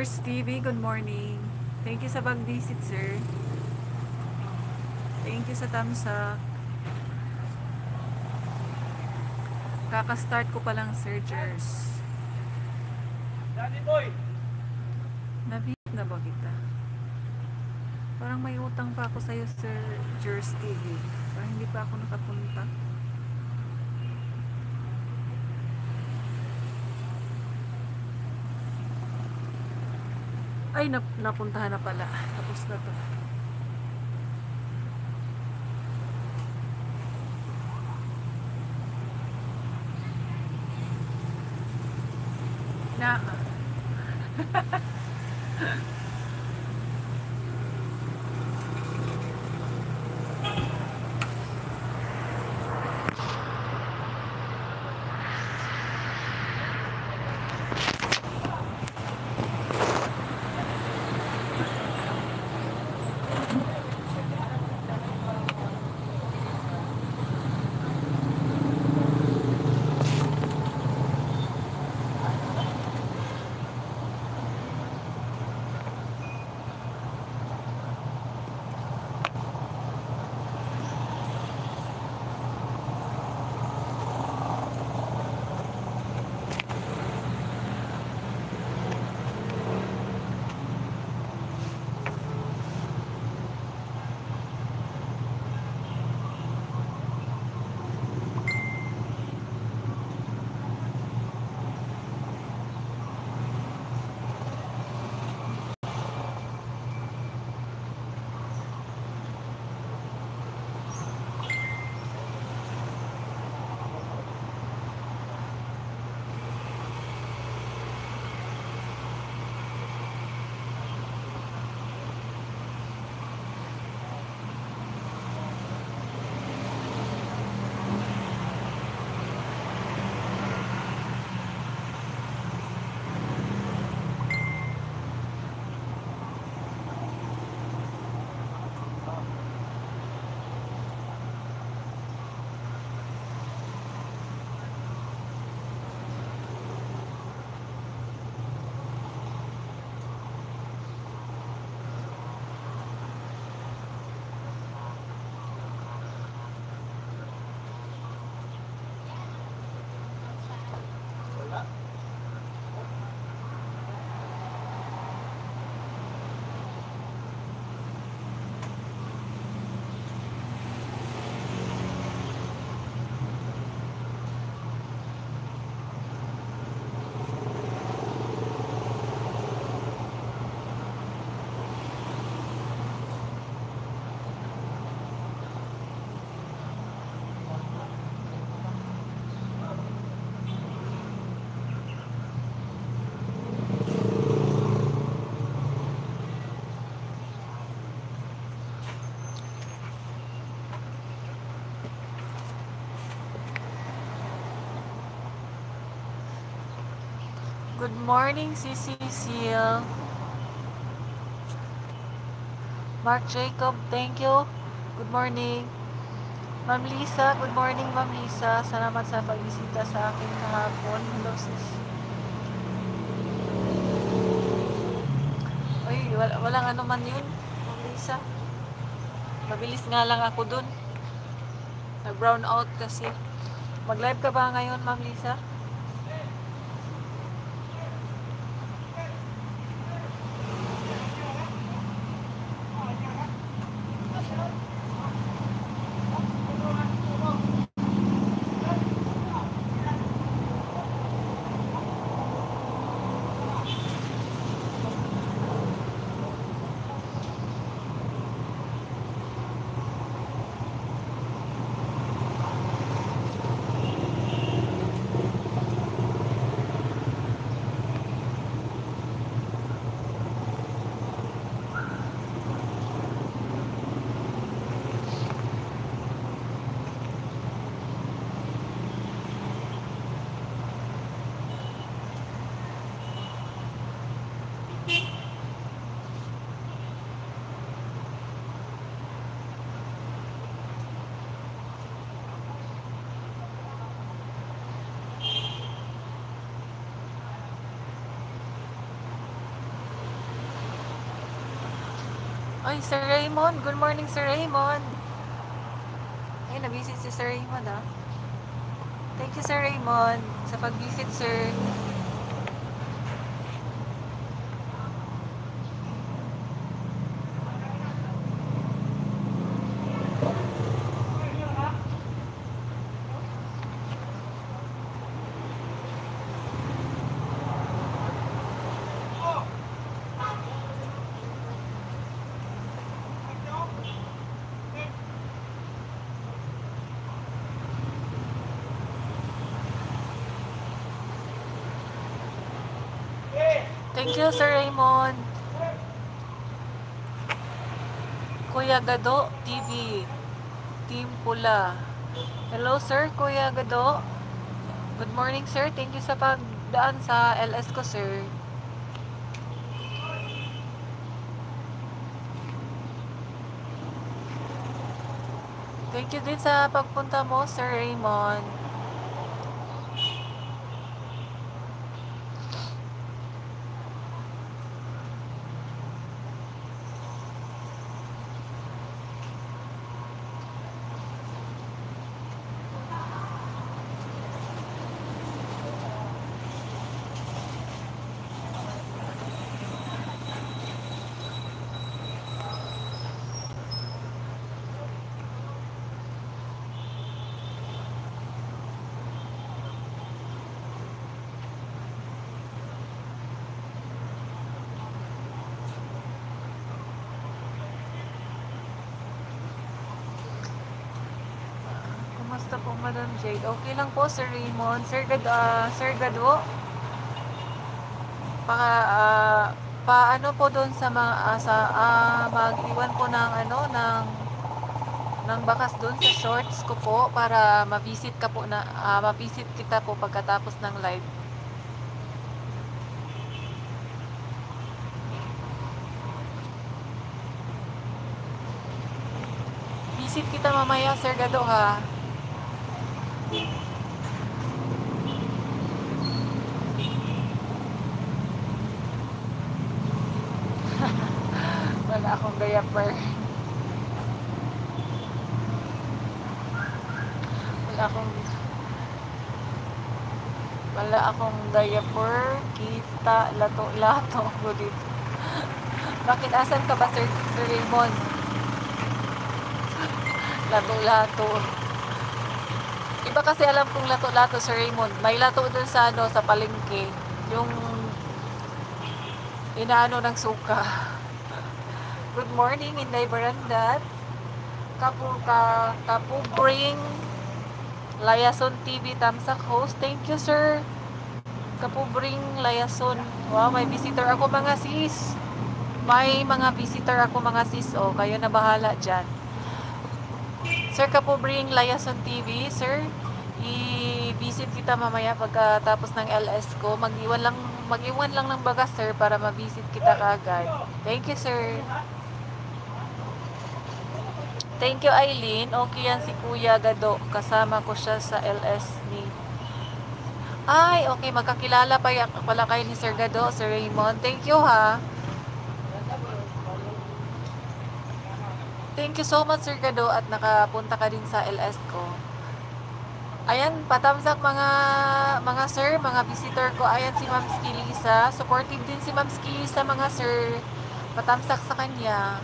Cheers TV, good morning. Thank you sa pag-visit, sir. Thank you sa thumbs up. Kaka-start ko pa lang, Sir Jers. Daddy boy! Nabit na ba kita? Parang may utang pa ako sa'yo, Sir Jers TV. Parang hindi pa ako nakapunta. Ay, nap napuntahan na pala. Tapos na to. Na. Morning, si Cecil. Mark Jacob, thank you. Good morning. Ma'am Lisa, good morning Ma'am Lisa. Salamat sa pagbisita sa akin kahapon. Hello sis. Uy, wala, walang ano man yun, Ma'am Lisa. Mabilis nga lang ako dun. Nag-brown out kasi. Mag-live ka ba ngayon, Ma'am Lisa? Ay, Sir Raymond. Good morning, Sir Raymond. Ay, nabisit si Sir Raymond, ah. Thank you, Sir Raymond, sa pag-visit, sir. Thank you, Sir Raymond. Kuya Gado TV. Team Pula. Hello, sir. Kuya Gado. Good morning, sir. Thank you sa pagdaan sa LS ko, sir. Thank you din sa pagpunta mo, Sir Raymond. Jade? Okay lang po, Sir Raymond. Sir, Gad ah, Sir Gado? Pa, ah, paano po doon sa mga, ah, sa, ah, mag-iwan po ng, ano, ng, ng bakas doon sa shorts ko po para ma-visit ka po na, ah, ma-visit kita po pagkatapos ng live. Visit kita mamaya, Sir Gado, ha? Wala akong diaper. Wala akong wala akong diaper, kita, lato-lato ko dito. Bakit asan ka ba, Sir, Sir Raymond? Lato-lato. Iba kasi alam kong lato-lato, Sir Raymond. May lato dun sa, ano, sa palengke. Yung inaano ng suka. Good morning, Inday Barandat. Kapu, ka, Kapu Bring Layason TV Tamsak host. Thank you, sir. Kapu Bring Layason. Wow, may visitor ako mga sis. May mga visitor ako mga sis. O, kayo na bahala dyan. Sir Kapubring Layason TV, sir. I-visit kita mamaya pagkatapos ng LS ko. Mag-iwan lang, mag-iwan lang ng bagas, sir, para ma-visit kita kaagad. Thank you, sir. Thank you, Eileen. Okay yan si Kuya Gado. Kasama ko siya sa LS ni... Ay, okay. Magkakilala pa pala kayo ni Sir Gado, Sir Raymond. Thank you, ha. Thank you so much, Sir Gado, at nakapunta ka din sa LS ko. Ayan, patamsak mga mga sir, mga visitor ko. Ayan si Ma'am Skilisa. Supportive din si Ma'am Skilisa, mga sir. Patamsak sa kanya.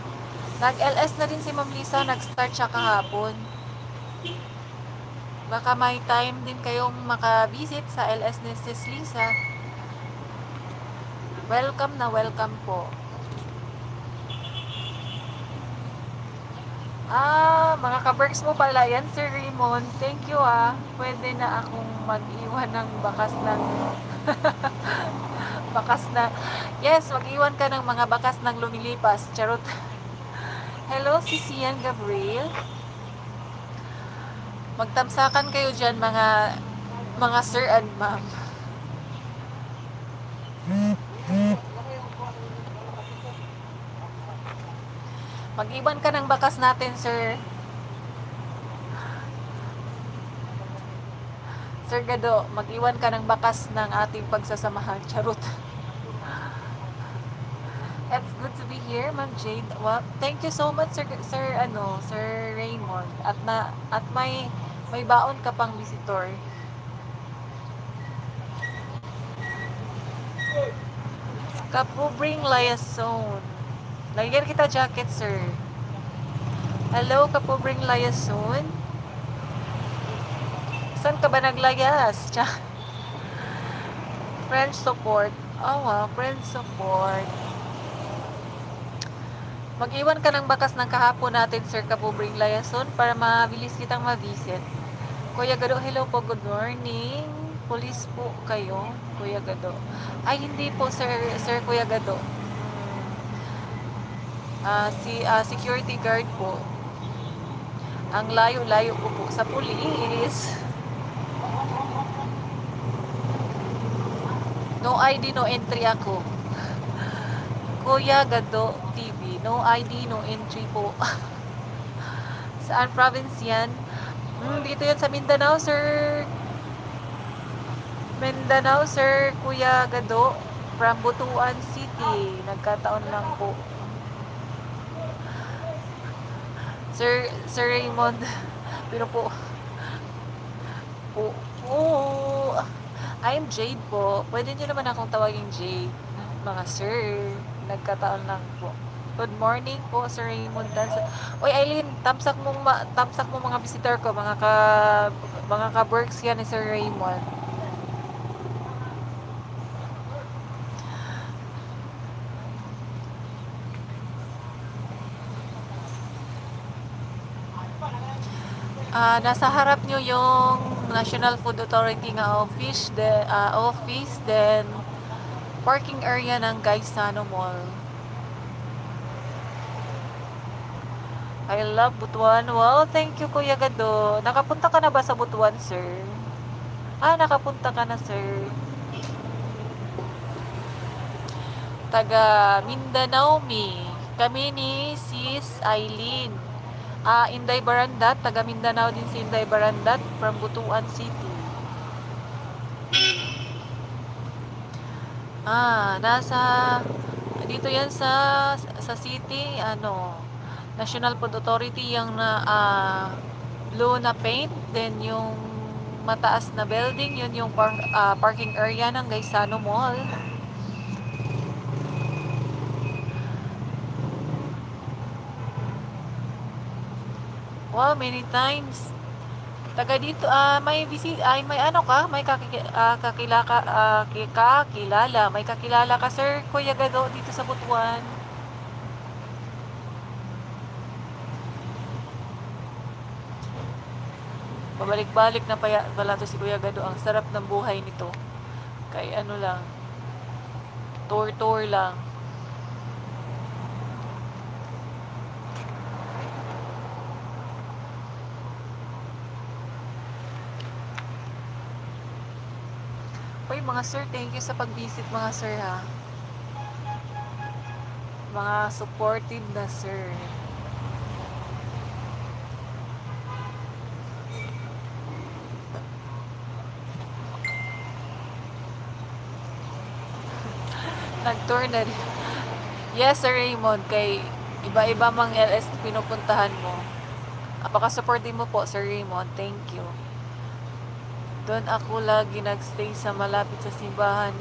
Nag-LS na din si Ma'am Lisa. Nag-start siya kahapon. Baka may time din kayong makabisit sa LS ni Sis Lisa. Welcome na welcome po. Ah, mga ka-berks mo pala yan, Sir Raymond. Thank you ah. Pwede na akong mag-iwan ng bakas ng... bakas na... Yes, mag-iwan ka ng mga bakas ng lumilipas. Charot. Hello, si Sian Gabriel. Magtamsakan kayo dyan, mga... mga sir and ma'am. Mag-iwan ka ng bakas natin, sir. Sir Gado, mag-iwan ka ng bakas ng ating pagsasamahan. Charot. It's good to here, Ma'am Jade. Well, thank you so much, Sir, sir ano, Sir Raymond. At na at may may baon ka pang visitor. Kapo Kapubring liaison. Lagyan kita jacket, sir. Hello, kapo Kapubring liaison. Saan ka ba naglayas? French support. Oh, wow. French support. Mag-iwan ka ng bakas ng kahapon natin, Sir Kapubring Liaison, para mabilis kitang ma-visit. Kuya Gado, hello po. Good morning. Police po kayo, Kuya Gado. Ay, hindi po, Sir, Sir Kuya Gado. Ah, si ah, security guard po. Ang layo-layo ko po sa pulis. No ID, no entry ako. Kuya Gado TV. No ID, no entry po. Saan province yan? Hmm, dito yan sa Mindanao, sir. Mindanao, sir. Kuya Gado. From Butuan City. Nagkataon lang po. Sir, Sir Raymond. Pero po. Po. Po. I'm Jade po. Pwede nyo naman akong tawaging Jade. Mga sir. Nagkataon lang po. Good morning po, Sir Raymond. Dansa. Oy, Eileen, tamsak mo, ma- tamsak mo mga visitor ko, mga ka, mga ka-works yan ni Sir Raymond. Ah, nasa harap nyo yung National Food Authority nga office, the office, then parking area ng Gaisano Mall. I love Butuan. Wow, thank you Kuya Gado. Nakapunta ka na ba sa Butuan, sir? Ah, nakapunta ka na, sir. Taga Mindanao mi. Kami ni Sis Eileen. Ah, Inday Barandat, taga Mindanao din si Inday Barandat from Butuan City. Ah, nasa dito yan sa sa city, ano, National Food Authority yung na ah, blue na paint, then yung mataas na building, yun yung par- ah, parking area ng Gaisano Mall. Wow, many times. Taga dito, ah, may visit, ay may ano ka, may kakiki, ah, kakila ka, ki- kakilala, may kakilala ka, sir, Kuya Gado, dito sa Butuan. Pabalik-balik na paya, pala to si Kuya Gado. Ang sarap ng buhay nito. Kay ano lang, tour-tour lang. Uy, mga sir, thank you sa pag-visit mga sir ha. Mga supportive na sir. Nag-tour na rin. Yes, Sir Raymond, kay iba-iba mang LS pinupuntahan mo. Apaka-supportive mo po, Sir Raymond. Thank you. Doon ako lagi nagstay sa malapit sa simbahan.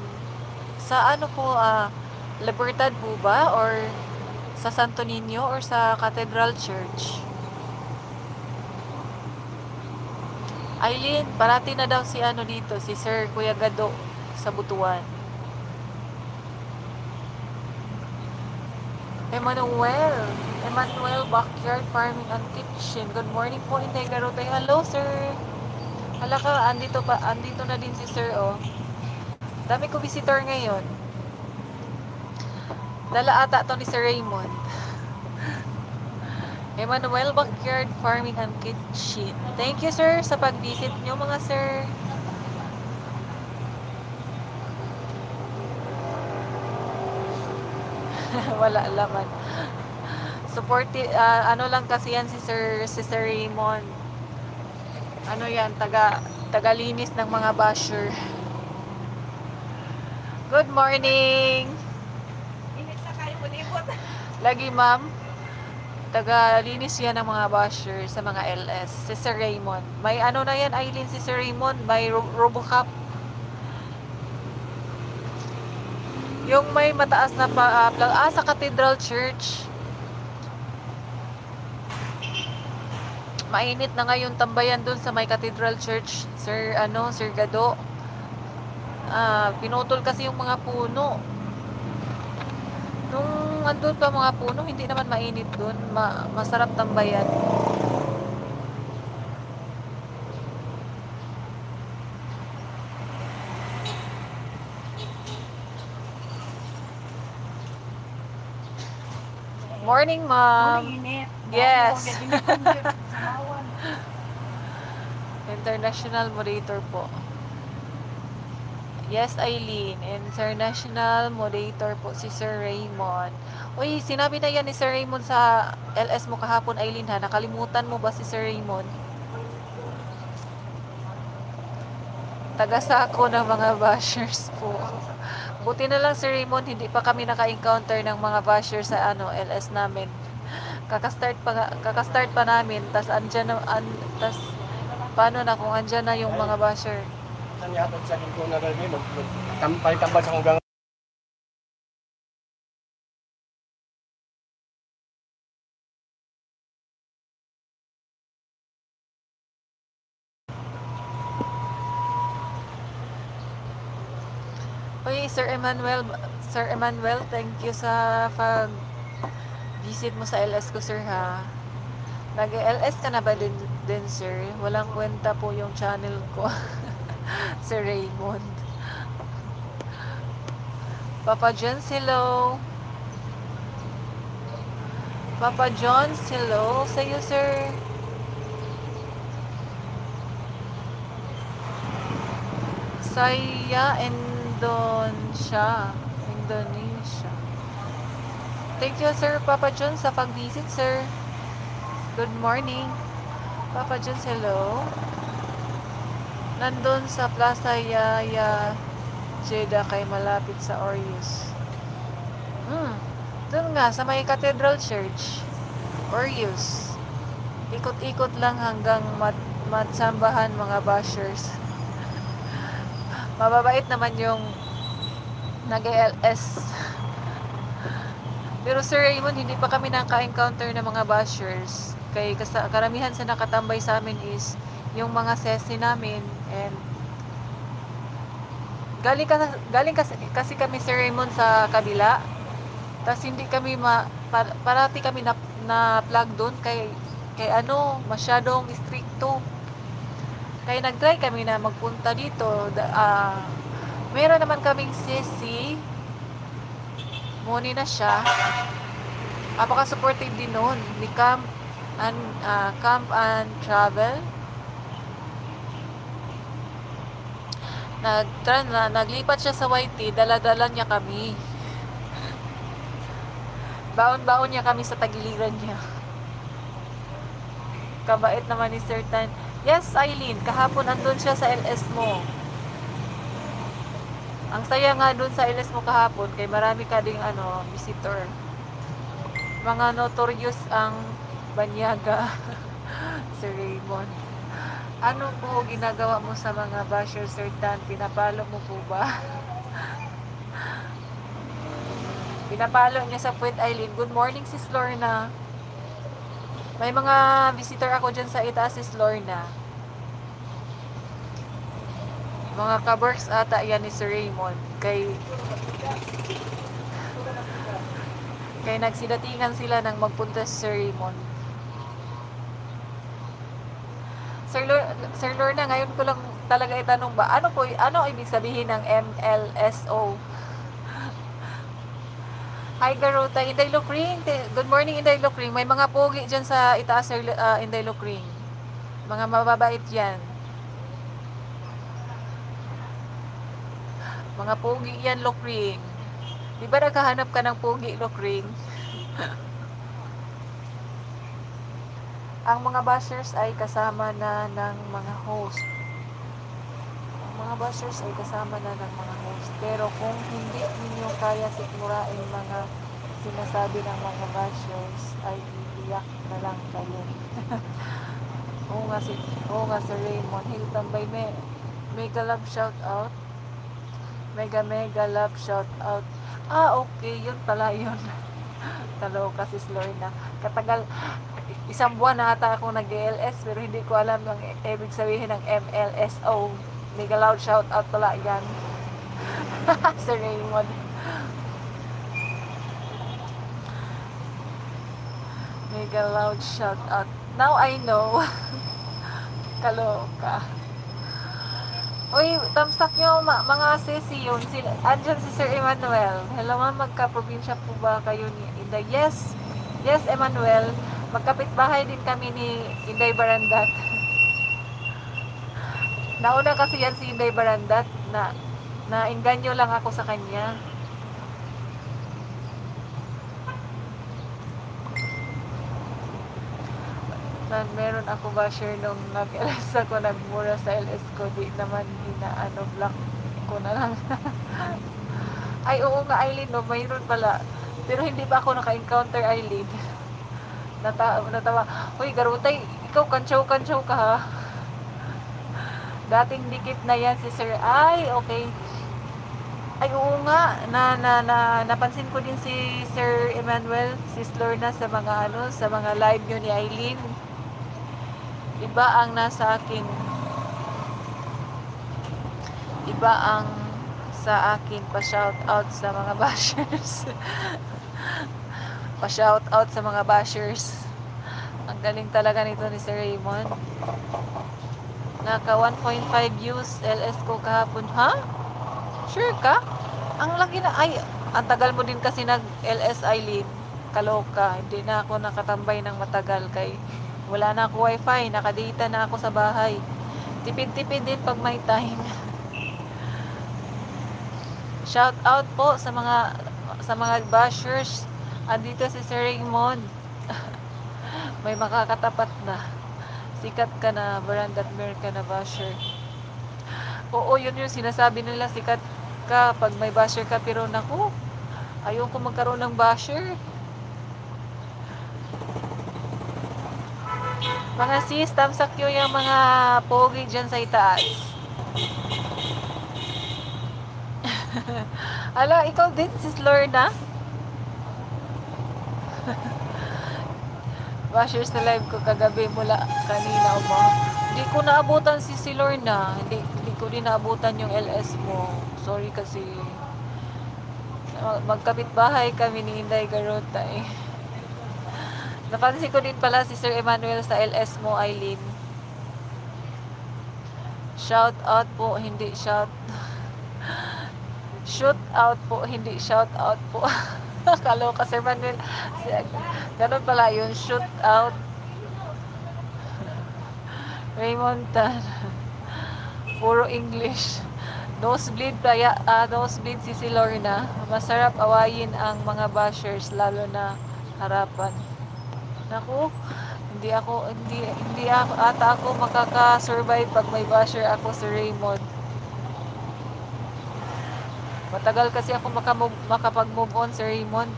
Sa ano po, ah, Libertad po ba? Or sa Santo Niño? Or sa Cathedral Church? Eileen, parati na daw si ano dito, si Sir Kuya Gado sa Butuan. Emmanuel. Emmanuel Backyard Farming and Kitchen. Good morning po, Inday Garutay. Hello, sir. Hala ka, andito pa, andito na din si sir, oh. Dami ko visitor ngayon. Dala ata to ni Sir Raymond. Emmanuel Backyard Farming and Kitchen. Thank you, sir, sa pag-visit nyo, mga sir. Wala laman. Supportive, ah, ano lang kasi yan si Sir, si Sir Raymond. Ano yan, taga, tagalinis ng mga basher. Good morning! Init na kayo mulibot. Lagi ma'am, taga-linis yan ng mga basher sa mga LS. Si Sir Raymond. May ano na yan, Aileen, si Sir Raymond. May ro- Robocop. Yung may mataas na pa, plug. Ah, sa Cathedral Church. Mainit na ngayon tambayan dun sa may Cathedral Church, Sir, ano, Sir Gado. Ah, pinutol kasi yung mga puno. Nung andun pa mga puno, hindi naman mainit dun. Ma masarap tambayan. Morning, ma'am. Init. Yes. International moderator po. Yes, Eileen. International moderator po si Sir Raymond. Uy, sinabi na yan ni Sir Raymond sa LS mo kahapon, Eileen ha. Nakalimutan mo ba si Sir Raymond? Taga sa ako ng mga bashers po. Buti na lang Sir Raymond, hindi pa kami naka-encounter ng mga bashers sa ano, LS namin. Kaka-start pa, kaka-start pa namin, tas andyan na, an, tas paano na kung andyan na yung mga basher? Saan yata sa ko na rin, tampay-tambal sa hanggang Uy, Sir Emmanuel, Sir Emmanuel, thank you sa pag visit mo sa LS ko, sir, ha. Nag-LS ka na ba din, din, sir? Walang kwenta po yung channel ko. Sir Raymond. Papa John's, hello. Papa John's, hello sa iyo, sir. Saya Indonesia. Indonesia. Thank you, Sir Papa John, sa pag-visit, sir. Good morning. Papa John, hello. Nandun sa Plaza Yaya Jeddah kay malapit sa Orius. Hmm. Doon nga, sa may Cathedral Church. Orius. Ikot-ikot lang hanggang mat matsambahan mga bashers. Mababait naman yung nag-LS. Pero Sir Raymond, hindi pa kami naka-encounter ng mga bashers. Kay karamihan sa nakatambay sa amin is yung mga sesi namin and galing, ka, galing kasi, kasi kami Sir Raymond sa kabila. Tapos hindi kami ma, par, parati kami na, na plug doon kay kay ano, masyadong stricto. Kaya nag-try kami na magpunta dito. Ah, meron naman kaming sesi. Muni na siya. Napaka-supportive din noon. Ni Camp and, ah, Camp and Travel. Nag, na, naglipat siya sa YT. Dala-dala niya kami. Baon-baon niya kami sa tagiliran niya. Kabait naman ni Sir Tan. Yes, Eileen, kahapon andun siya sa LS mo. Ang saya nga dun sa LS mo kahapon, kay marami ka ding ano, visitor. Mga notorious ang banyaga, Sir Raymond. Ano po ginagawa mo sa mga basher, Sir Tan? Pinapalo mo po ba? Pinapalo niya sa Puwet Eileen. Good morning, Sis Lorna. May mga visitor ako dyan sa itaas, Sis Lorna. Mga kaberks ata yan ni Sir Raymond. Kay kay nagsidatingan sila nang magpunta si Sir Raymond. Sir, Lor- Sir Lorna, ngayon ko lang talaga itanong ba, ano po, ano ibig sabihin ng MLSO? Hi Garota, Inday Lucring. Good morning Inday Lucring. May mga pogi dyan sa itaas uh, Inday Lucring. Mga mababait yan. Mga pogi yan Lucring. Di ba naghahanap ka ng pogi Lucring? Ang mga bashers ay kasama na ng mga host. Ang mga bashers ay kasama na ng mga host. Pero kung hindi ninyo kaya sikmurain mga sinasabi ng mga bashers, ay iiyak na lang kayo. oo nga si, oo nga si Raymond by me, mega love shout out. Mega mega love shout out. Ah, okay. Yun pala yun. Kaloka si Lorna. Katagal, isang buwan na ata ako nag-LS pero hindi ko alam yung ibig sabihin ng MLSO. Mega loud shout out pala yan. Sir Raymond. Mega loud shout out. Now I know. Kaloka. Uy, tamsak nyo ma- mga sisi yun. Sila, andyan si Sir Emmanuel. Hello ma'am, magka-probinsya po ba kayo ni Inday? Yes. Yes, Emmanuel. Magkapit-bahay din kami ni Inday Barandat. Nauna kasi yan si Inday Barandat na nainganyo lang ako sa kanya. Na meron ako basher nung nag-LS ako, nagmura sa LS ko, di naman ano block ko na lang. Ay, oo nga, Eileen, no, mayroon pala. Pero hindi pa ako naka-encounter, Eileen. Nata natawa, Uy, garutay, ikaw kantsaw-kantsaw ka ha. Dating dikit na yan si Sir. Ay, okay. Ay, oo nga, na, na, na, napansin ko din si Sir Emmanuel, si Lorna sa mga ano, sa mga live nyo ni Eileen iba ang nasa akin. Iba ang sa akin. Pa shout out sa mga bashers. Pa shout out sa mga bashers. Ang galing talaga nito ni Sir Raymond. Naka 1.5 views LS ko kahapon. Ha? sure ka? ang laki na ay ang tagal mo din kasi nag LS Eileen. Kaloka. Hindi na ako nakatambay ng matagal kay wala na ako wifi, nakadata na ako sa bahay. Tipid-tipid din pag may time. Shout out po sa mga sa mga bashers. Andito si Sir Raymond. may makakatapat na. Sikat ka na, Barandat Mer ka na basher. Oo, yun yung sinasabi nila, sikat ka pag may basher ka, pero naku, ayoko magkaroon ng basher. Mga sis, tamsak yun yung mga pogi dyan sa itaas. Ala, ikaw din, sis Lorna? Bashers sa live ko kagabi mula kanina mo. Hindi ko naabutan si si Lorna. Hindi, hindi ko din naabutan yung LS mo. Sorry kasi magkapit bahay kami ni Inday Garota eh. Napansin ko din pala si Sir Emmanuel sa LS mo, Eileen. Shout out po, hindi shout. Shoot out po, hindi shout out po. Kaloka, Sir Emmanuel. Ganun pala yun, shoot out. Raymond Tan. Puro English. Nosebleed kaya, uh, nosebleed si si Lorna. Masarap awayin ang mga bashers, lalo na harapan. Naku, hindi ako, hindi, hindi ako, ata ako makaka-survive pag may basher ako sa Raymond. Matagal kasi ako makapag-move on sa Raymond.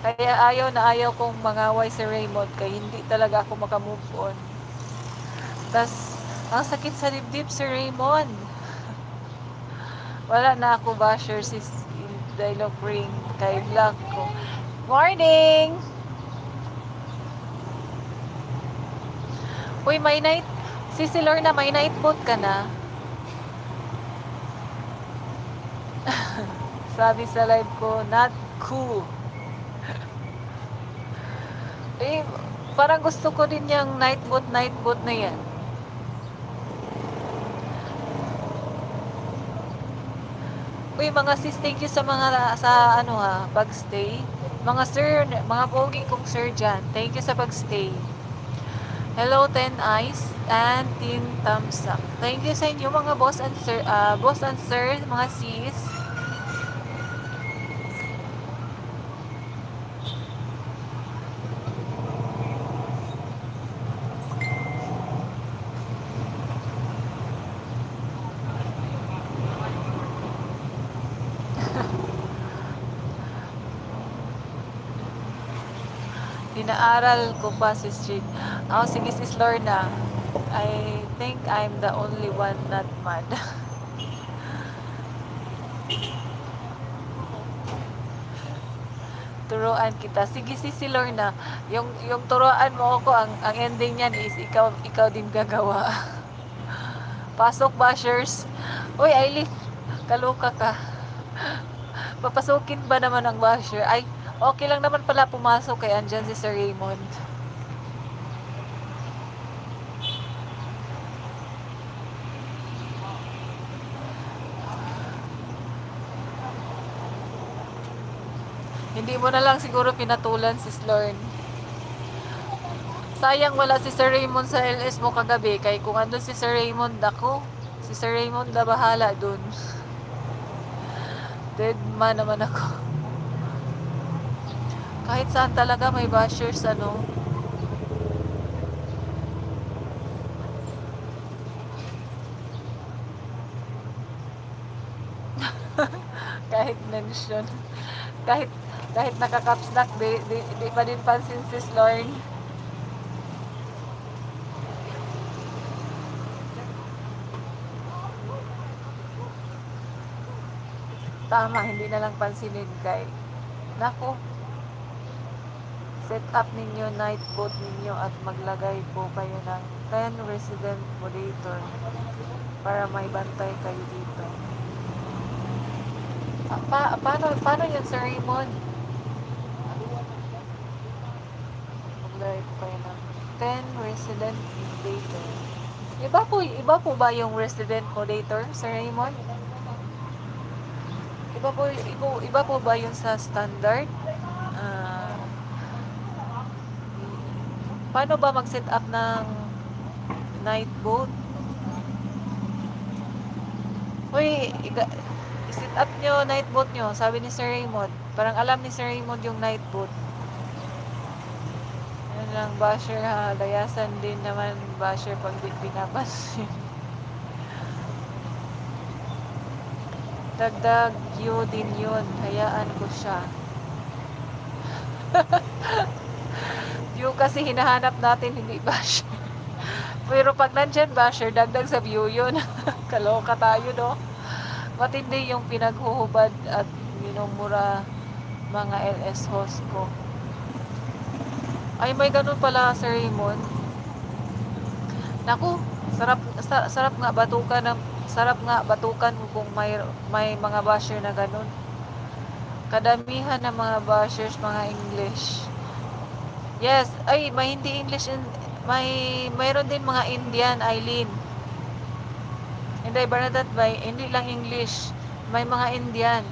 Kaya ayaw na ayaw kong mangaway sa Raymond kaya hindi talaga ako makamove on. Tas, ang sakit sa dibdib si Raymond. Wala na ako basher si dialogue ring kay vlog ko. Morning! Uy, may night. Si si Lorna, may night boat ka na. Sabi sa live ko, not cool. eh, parang gusto ko din yung night boat, night boat na yan. Uy, mga sis, thank you sa mga, sa ano ha, pagstay. Mga sir, mga pogi kong sir dyan, thank you sa pagstay. Hello, 10 Eyes and Team Thumbs Up. Thank you sa inyo mga boss and sir, uh, boss and sir, mga sis. Dinaaral ko pa si Street. Oh, sige sis Lorna. I think I'm the only one not mad. turuan kita. Sige, si Lorna. Yung, yung turuan mo ako, ang, ang ending niyan is ikaw, ikaw din gagawa. Pasok, bashers. Uy, Aileen, kaloka ka. Papasukin ba naman ang basher? Ay, okay lang naman pala pumasok kay andyan si Sir Raymond. Hindi mo na lang siguro pinatulan si Slorn. Sayang wala si Sir Raymond sa LS mo kagabi. Kay kung andun si Sir Raymond ako, si Sir Raymond na bahala dun. Dead man naman ako. Kahit saan talaga may bashers ano. kahit mention kahit kahit nakakapsnak di, di, di pa din pansin si Lorne tama hindi na lang pansinin kay nako set up ninyo night boat ninyo at maglagay po kayo ng 10 resident moderator para may bantay kayo dito pa, paano, paano yun Sir Raymond? Maglagay po kayo ng 10 resident moderator iba po, iba po ba yung resident moderator Sir Raymond? Iba po, iba, iba po ba yun sa standard? Ah, paano ba mag-set up ng night boat? Uy, set up nyo night boat nyo, sabi ni Sir Raymond. Parang alam ni Sir Raymond yung night boat. Lang, basher ha. Layasan din naman basher pag di pinapansin. Dagdag you din yun. Hayaan ko siya. view kasi hinahanap natin, hindi basher. Pero pag nandyan basher, dagdag sa view yun. Kaloka tayo, no? Matindi yung pinaghuhubad at minumura mga LS host ko. Ay, may ganun pala, Sir Raymond. Naku, sarap, sa- sarap nga batukan ng sarap nga batukan kung may, may mga basher na ganun. Kadamihan ng mga bashers, mga English. Yes, ay, may hindi English, in- may, mayroon din mga Indian, Eileen. Hindi, Bernadette, may, hindi lang English. May mga Indian.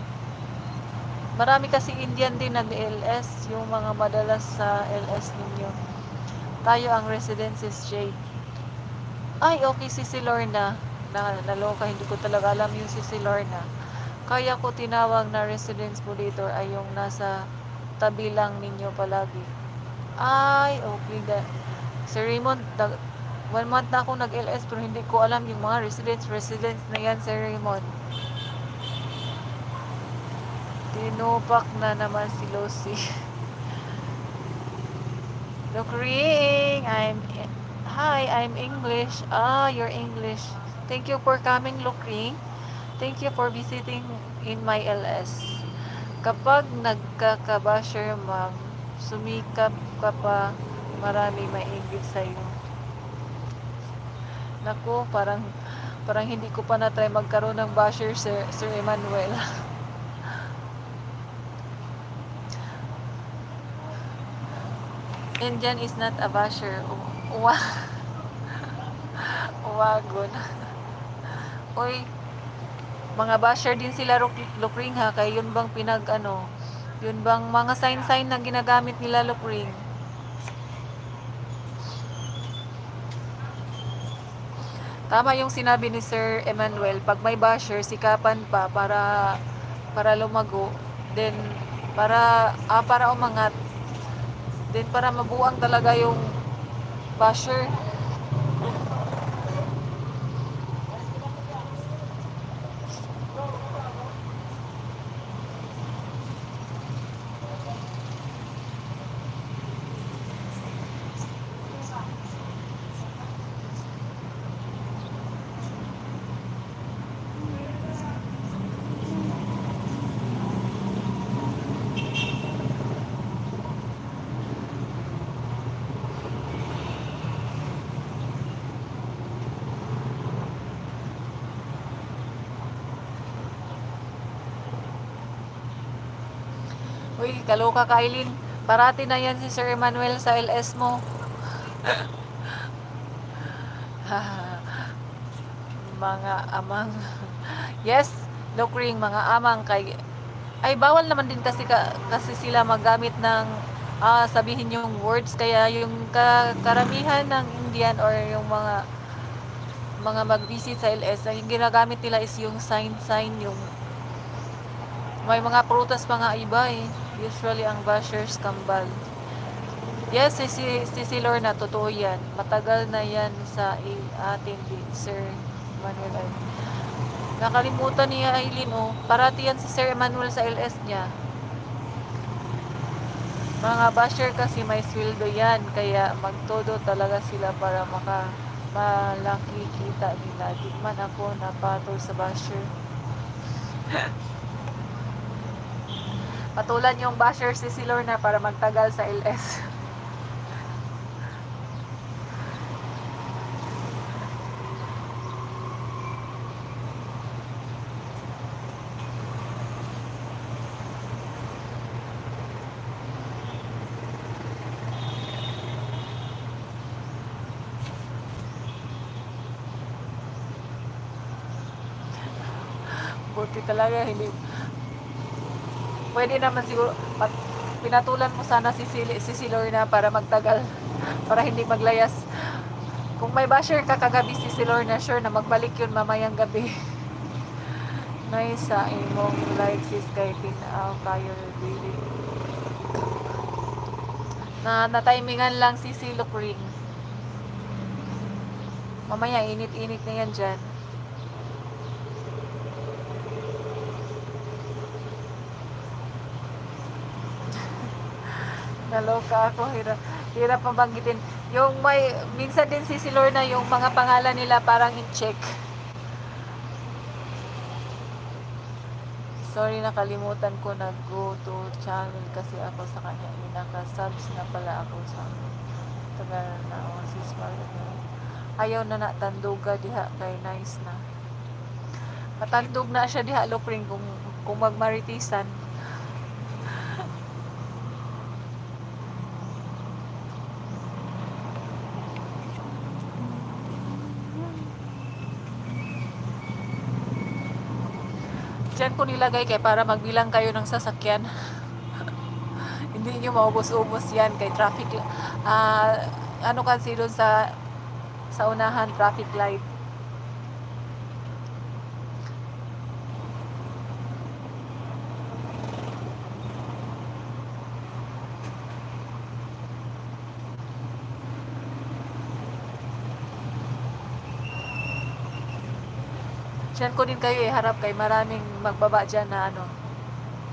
Marami kasi Indian din nag-LS, yung mga madalas sa LS ninyo. Tayo ang residences Jade. Ay, okay, si si Lorna. Na, naloka, hindi ko talaga alam yung si si Lorna. Kaya ko tinawag na residence monitor ay yung nasa tabi lang ninyo palagi. Ay, okay. Da. Sir Raymond, dag, one month na ako nag-LS pero hindi ko alam yung mga residence, residence na yan, Sir Raymond. Tinupak na naman si Lucy. Look ring, I'm Hi, I'm English. Ah, you're English. Thank you for coming, Lukring. Thank you for visiting in my LS. Kapag nagkakabasher, ma'am, sumikap ka pa, marami maingit sa'yo. Naku, parang parang hindi ko pa na-try magkaroon ng basher, Sir, Sir Emmanuel. Indian is not a basher. Uwa. Uwagon. Uy, mga basher din sila Luk- Lukring ha, kaya yun bang pinag ano, yun bang mga sign-sign na ginagamit nila Lukring. Tama yung sinabi ni Sir Emmanuel, pag may basher, sikapan pa para para lumago, then para ah, para umangat, then para mabuang talaga yung basher. Kaloka ka, Eileen. Parati na yan si Sir Emmanuel sa LS mo. mga amang. Yes, look ring, mga amang kay ay bawal naman din kasi ka, kasi sila magamit ng ah, sabihin yung words kaya yung ka, karamihan ng Indian or yung mga mga mag-visit sa LS ang ginagamit nila is yung sign sign yung may mga prutas pa nga iba eh usually ang bashers kambal. Yes si, si, si, si Lorna totoo yan. Matagal na yan sa atin din Sir Manuel nakalimutan niya Aileen oh. Parati yan si Sir Emmanuel sa LS niya. Mga basher kasi may sweldo yan kaya magtodo talaga sila para maka malaki kita nila. Di man ako napatol sa basher patulan yung basher si si Lorna para magtagal sa LS buti talaga hindi pwede naman siguro pat, pinatulan mo sana si, si, si, si Lorna para magtagal para hindi maglayas. Kung may basher ka kagabi si si Lorna sure na magbalik yun mamayang gabi. Nice sa imong like sis kay tinaw kayo really na natimingan lang si si Ring mamaya init-init na yan dyan Naloka ako, hirap, hirap pabanggitin. Yung may, minsan din si si Lorna, yung mga pangalan nila parang in-check. Sorry, nakalimutan ko na go to channel kasi ako sa kanya. Inaka-subs na pala ako sa tagal na ako si Smart. Ayaw na na tanduga diha kay nice na. Matandog na siya diha lupring kung kung magmaritisan. Diyan ko nilagay kay para magbilang kayo ng sasakyan. Hindi nyo maubos-ubos yan kay traffic. ah ano kasi doon sa sa unahan traffic light. Diyan ko din kayo iharap kay maraming magbaba dyan na ano,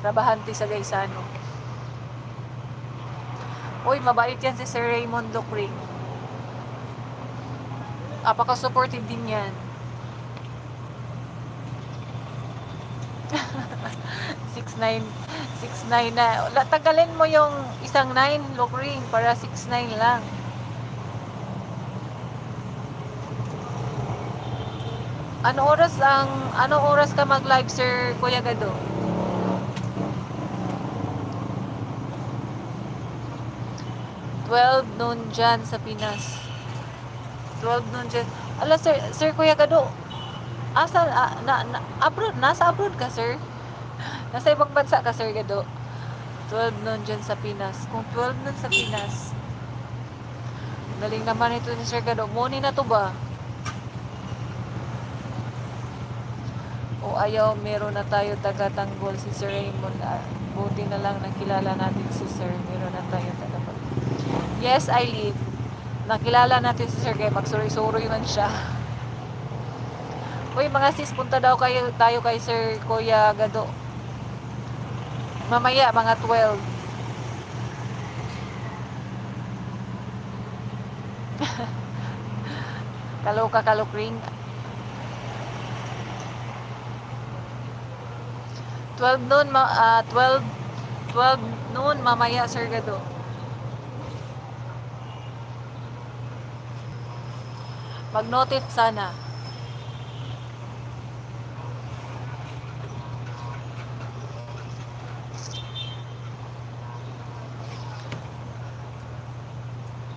trabahante sa Gaisano. Uy, mabait yan si Sir Raymond Lucring. Apaka-supportive din yan. six nine six nine na tagalin mo yung isang nine Lucring para six nine lang ano oras ang ano oras ka mag live sir Kuya Gado? 12 noon dyan sa Pinas. 12 noon dyan. Ala sir sir Kuya Gado asa ah, na, na, abroad nasa abroad ka sir? Nasa ibang bansa ka sir Gado? 12 noon dyan sa Pinas. Kung 12 noon sa Pinas galing naman ito ni Sir Gado. Muni na to ba o ayaw meron na tayo taga-tanggol si Sir Raymond. Ah, buti na lang nakilala natin si Sir. Meron na tayo taga yes Eileen. Nakilala natin si Sir kay magsuri-suri man siya. Uy mga sis punta daw kayo tayo kay Sir Kuya Gado. Mamaya mga 12 kaloka kalokring 12 noon, ma uh, 12, 12 noon mamaya, Sir Gado. Mag-notif sana.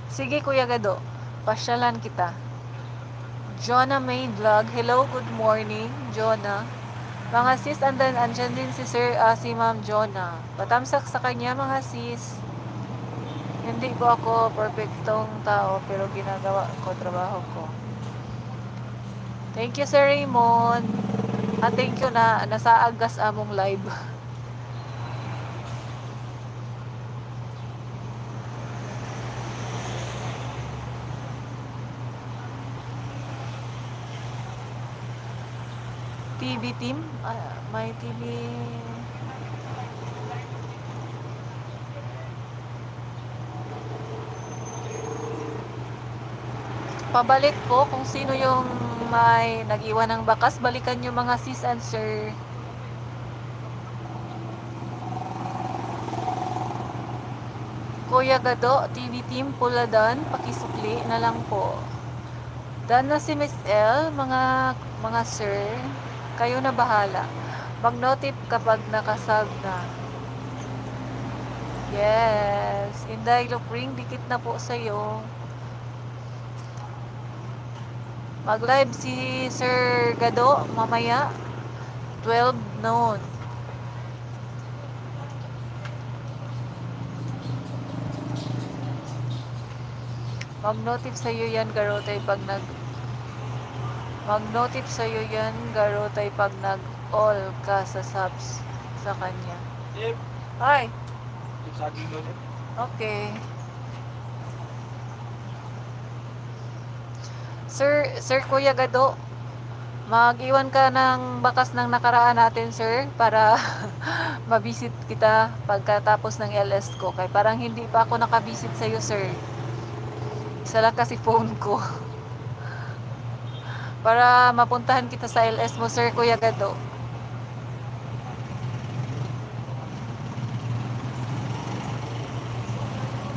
Sige, Kuya Gado. Pasyalan kita. Jonah May Vlog. Hello, good morning, Jonah. Mga sis, andan, andyan din si Sir, ah, si Ma'am Jonah. Patamsak sa kanya, mga sis. Hindi ko ako perfectong tao, pero ginagawa ko trabaho ko. Thank you, Sir Raymond. At thank you na nasa agas among live. TV team? Ah, may TV... Pabalik po kung sino yung may nag-iwan ng bakas. Balikan yung mga sis and sir. Kuya Gado, TV team, Puladan, pakisukli na lang po. Dan na si Miss L, mga mga sir, kayo na bahala. Mag-notif kapag nakasag na. Yes, Inday Lupring, dikit na po sa'yo. Mag-live si Sir Gado mamaya 12 noon. Mag-notif sa'yo yan, Garotay, pag nag Mag-notif sa'yo yan, Garotay, pag nag-all ka sa subs sa kanya. Yep. Hi! Doon. eh. Okay. Sir, Sir Kuya Gado, mag-iwan ka ng bakas ng nakaraan natin, sir, para mabisit kita pagkatapos ng LS ko. Kaya parang hindi pa ako nakabisit sa'yo, sir. Isa lang kasi phone ko. Para mapuntahan kita sa LS mo, sir, Kuya Gado.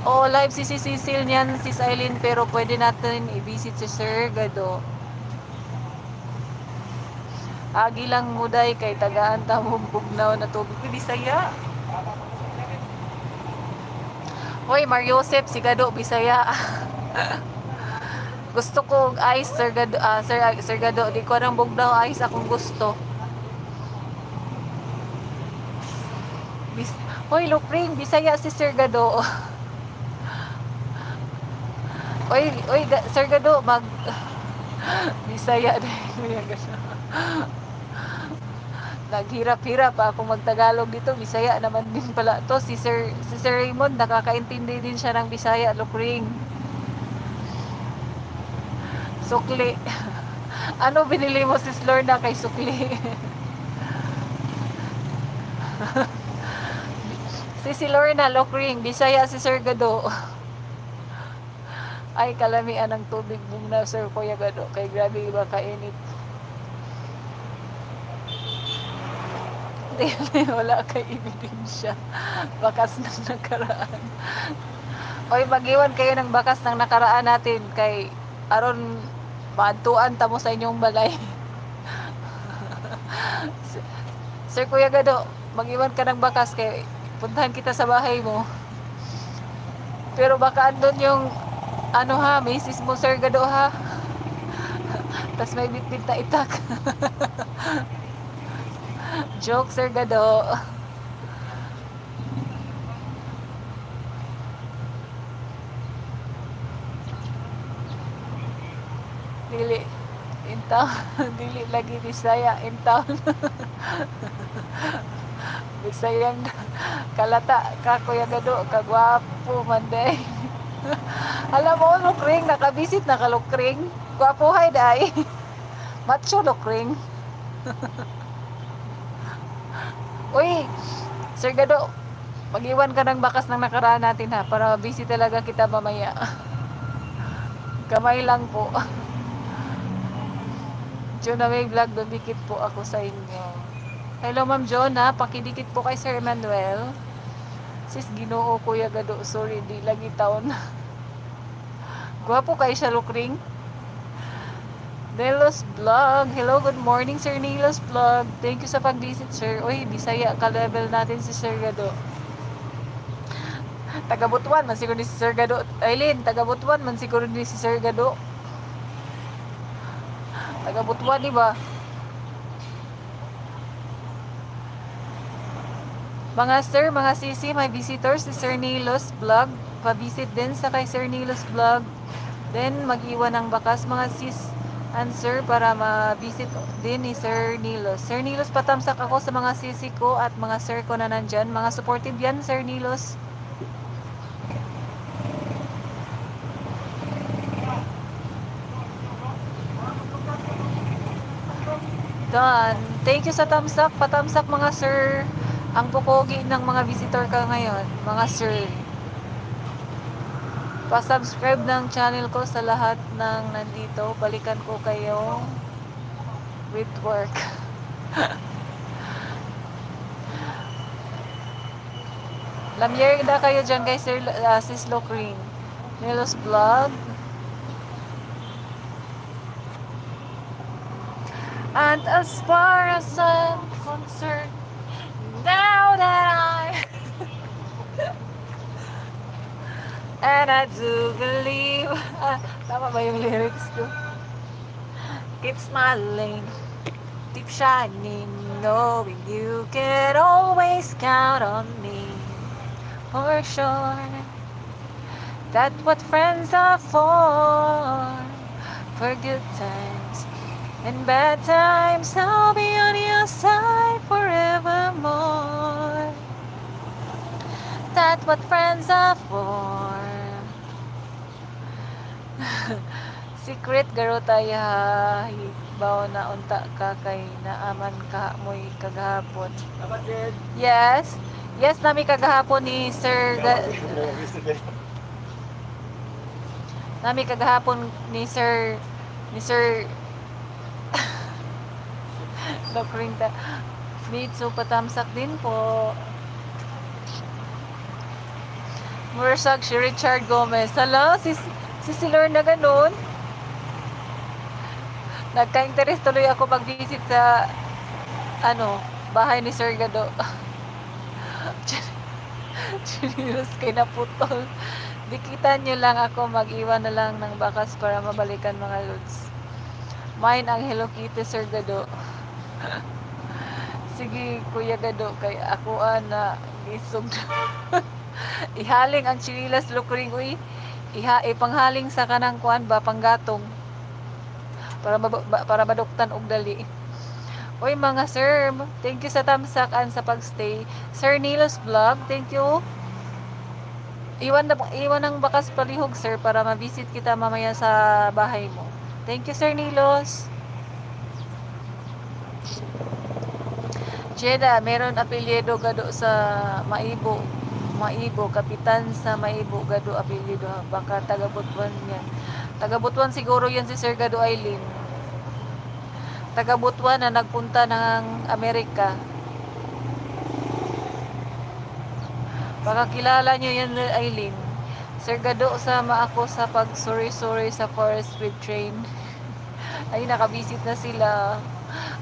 Oo, live si si Cecil niyan, si Eileen, pero pwede natin i-visit si Sir Gado. Agi lang muday kay tagaan tamong bugnaw na tubig. Bisaya. Hoy, Mario Joseph, si Gado, Bisaya. gusto ko ice, Sir Gado, ah, Sir, Sir Gado, di ko nang bugnaw ice akong gusto. Bis Hoy, Lupring, Bisaya si Sir Gado. Oy, oy, ga- Sir Gado, mag Bisaya dahil. Naghirap-hirap ako magtagalog dito. Bisaya naman din pala to. Si Sir, si Sir Raymond, nakakaintindi din siya ng Bisaya. Lukring. Sukli. Ano binili mo si Lorna kay Sukli? si si Lorna, Lukring. Bisaya si Sir Gado. Ay, kalamian ng tubig mong na, Sir Kuya Gado. Kay grabe iba kainit. Hindi, wala kay ebidensya. Bakas ng nakaraan. Oy, mag-iwan kayo ng bakas ng nakaraan natin kay aron maantuan tamo sa inyong balay. Sir Kuya Gado, mag-iwan ka ng bakas kay puntahan kita sa bahay mo. Pero baka andun yung ano ha, misis mo Sir Gado ha. Tapos may bitbit na itak. Joke Sir Gado. Dili in town. Dili lagi Bisaya in town. Bisayang kalata ka Kuya Gado, kagwapo man day. Alam mo, lukring, nakabisit na kalukring. Gwapo hay day. Macho lukring. Uy, Sir Gado, mag-iwan ka ng bakas ng nakaraan natin ha, para busy talaga kita mamaya. Kamay lang po. Jonah may vlog, dumikit po ako sa inyo. Hello Ma'am Jonah, pakidikit po kay Sir Emmanuel. Sis, ginoo Kuya Gado, sorry, di lagi taon. Gwapo kay siya lukring. Nelos Vlog. Hello, good morning Sir Nelos Vlog. Thank you sa pag-visit sir. Uy, Bisaya ka level natin si Sir Gado. taga Butuan man siguro ni si Sir Gado. Aileen, taga Butuan man siguro ni si Sir Gado. Taga Butuan, di ba? Mga sir, mga sisi, may visitors si Sir Nilos vlog. Pa-visit din sa kay Sir Nilos vlog. Then, mag-iwan ng bakas mga sis and sir para ma-visit din ni Sir Nilos. Sir Nilos, patamsak ako sa mga sisi ko at mga sir ko na nandyan. Mga supportive yan, Sir Nilos. Done. Thank you sa tamsak. Patamsak mga sir. Ang pukogi ng mga visitor ka ngayon, mga sir. Pa-subscribe ng channel ko sa lahat ng nandito. Balikan ko kayo with work. Lamyer kayo dyan guys, Sir uh, Sis Locrin. Nilos Vlog. And as far as I'm concerned, now that I and I do believe ba yung lyrics ko? Keep smiling, keep shining, knowing you can always count on me for sure. That's what friends are for, for good times. In bad times, I'll be on your side forevermore. That's what friends are for. Secret garo tayo ha. Na unta ka kay naaman ka mo'y kagahapon. Yes. Yes, nami kagahapon ni Sir Ga- nami kagahapon ni Sir ni Sir Dokring ta Mitsu patamsak din po. Mursag si Richard Gomez. Hala, si, si si Lorna ganun. Nagka-interest tuloy ako mag-visit sa ano, bahay ni Sir Gado. Chinilos kay naputol. Dikitan nyo lang ako, mag-iwan na lang ng bakas para mabalikan mga lods. Mine ang Hello Kitty, Sir Gado. Sige, Kuya Gado, kay ako na isog Ihaling ang chinilas lukring, uy. Iha, ipanghaling sa kanang kuan ba, panggatong. Para, mab- ba- para maduktan og dali. Uy mga sir, thank you sa tamsakan sa pagstay. Sir Nilos Vlog, thank you. Iwan na iwan ng bakas palihog sir para ma-visit kita mamaya sa bahay mo. Thank you Sir Nilos. Jeda, meron apelyido gado sa Maibo. Maibo, kapitan sa Maibo gado apelyido. Baka taga Butuan yan. Taga Butuan siguro yan si Sir Gado Aileen. Taga Butuan na nagpunta ng Amerika. Baka kilala nyo yan Aileen. Sir Gado, sama ako sa pag-sorry-sorry sa forest with train. Ay, nakabisit na sila.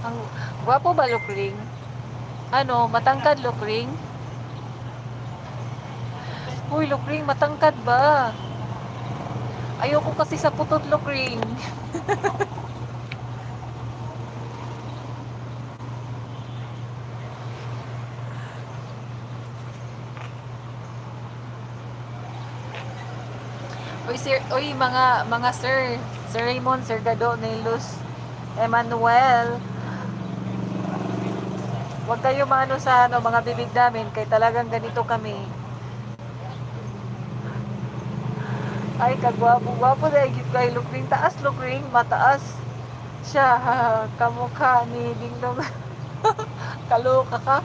Ang gwapo ba, Lukring? Ano, matangkad, Lukring? Uy, Lukring, matangkad ba? Ayoko kasi sa putot, Lukring. sir, uy, mga, mga sir, Sir Raymond, Sir Gado, Nelos, Emmanuel, Huwag kayo maano sa ano, mga bibig namin, kay talagang ganito kami. Ay, kagwapo-gwapo na higit kay Lukring. Taas, Lukring, mataas. Siya, kamukha ni Dingdong. Kaloka ka.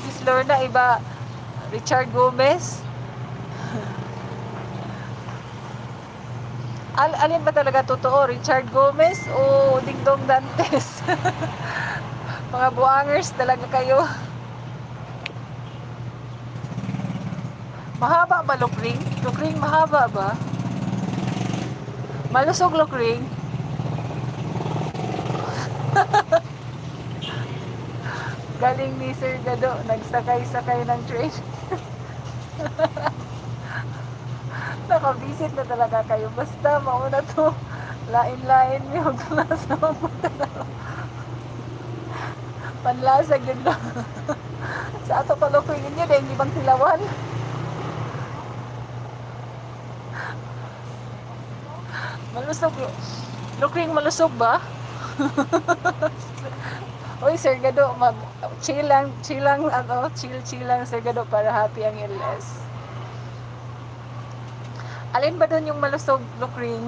Sis Lorna, iba, Richard Gomez. Al alin ba talaga totoo? Richard Gomez o Dingdong Dantes? Mga buangers talaga kayo. Mahaba ba lukring? Lukring mahaba ba? Malusog lukring? Galing ni Sir Gado, nagsakay-sakay ng train. Nakabisit na talaga kayo. Basta mauna to. Lain-lain yung lasa mo Panlasa yun. Sa ato palukuin niyo, dahil hindi bang tilawan. Malusog yun. Lukring malusog ba? Uy, Sir Gado, mag chill lang, chill lang, ano, chill, chill lang, Sir Gado, para happy ang LS. Alin ba doon yung malusog, Lukring?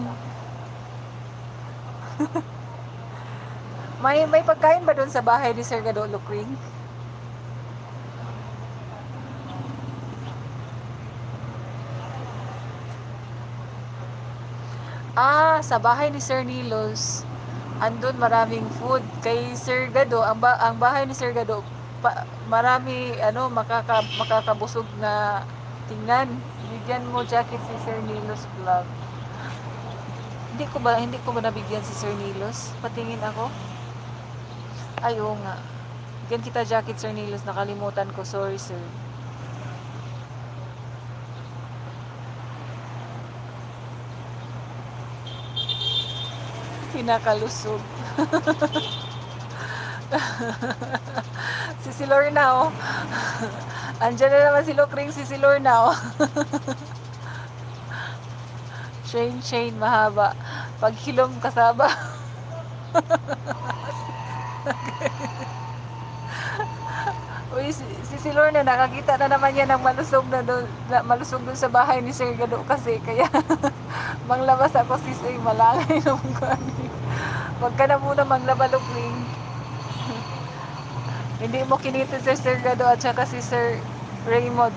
may may pagkain ba doon sa bahay ni Sir Gado, Lukring? Ah, sa bahay ni Sir Nilos, andun maraming food. Kay Sir Gado, ang, ba, ang bahay ni Sir Gado, pa, marami ano makaka, makakabusog na tingnan. Bigyan mo jacket si Sir Nilos vlog. Hindi ko ba hindi ko ba nabigyan si Sir Nilos? Patingin ako. Ay, nga. Bigyan kita jacket Sir Nilos, nakalimutan ko. Sorry, sir. Pinakalusog. si si Lorna, oh. Andiyan na naman si Lokring, si si Lorna, oh. chain, chain, mahaba. Paghilom kasaba. Uy, si, si, si Lorna, nakakita na naman yan ng malusog na, doon, na malusog doon sa bahay ni Sir Gado kasi kaya manglabas ako sis ay malangay naman ko. Huwag ka na muna manglaba lukling. Hindi mo kinita si Sir Gado at saka si Sir Raymond.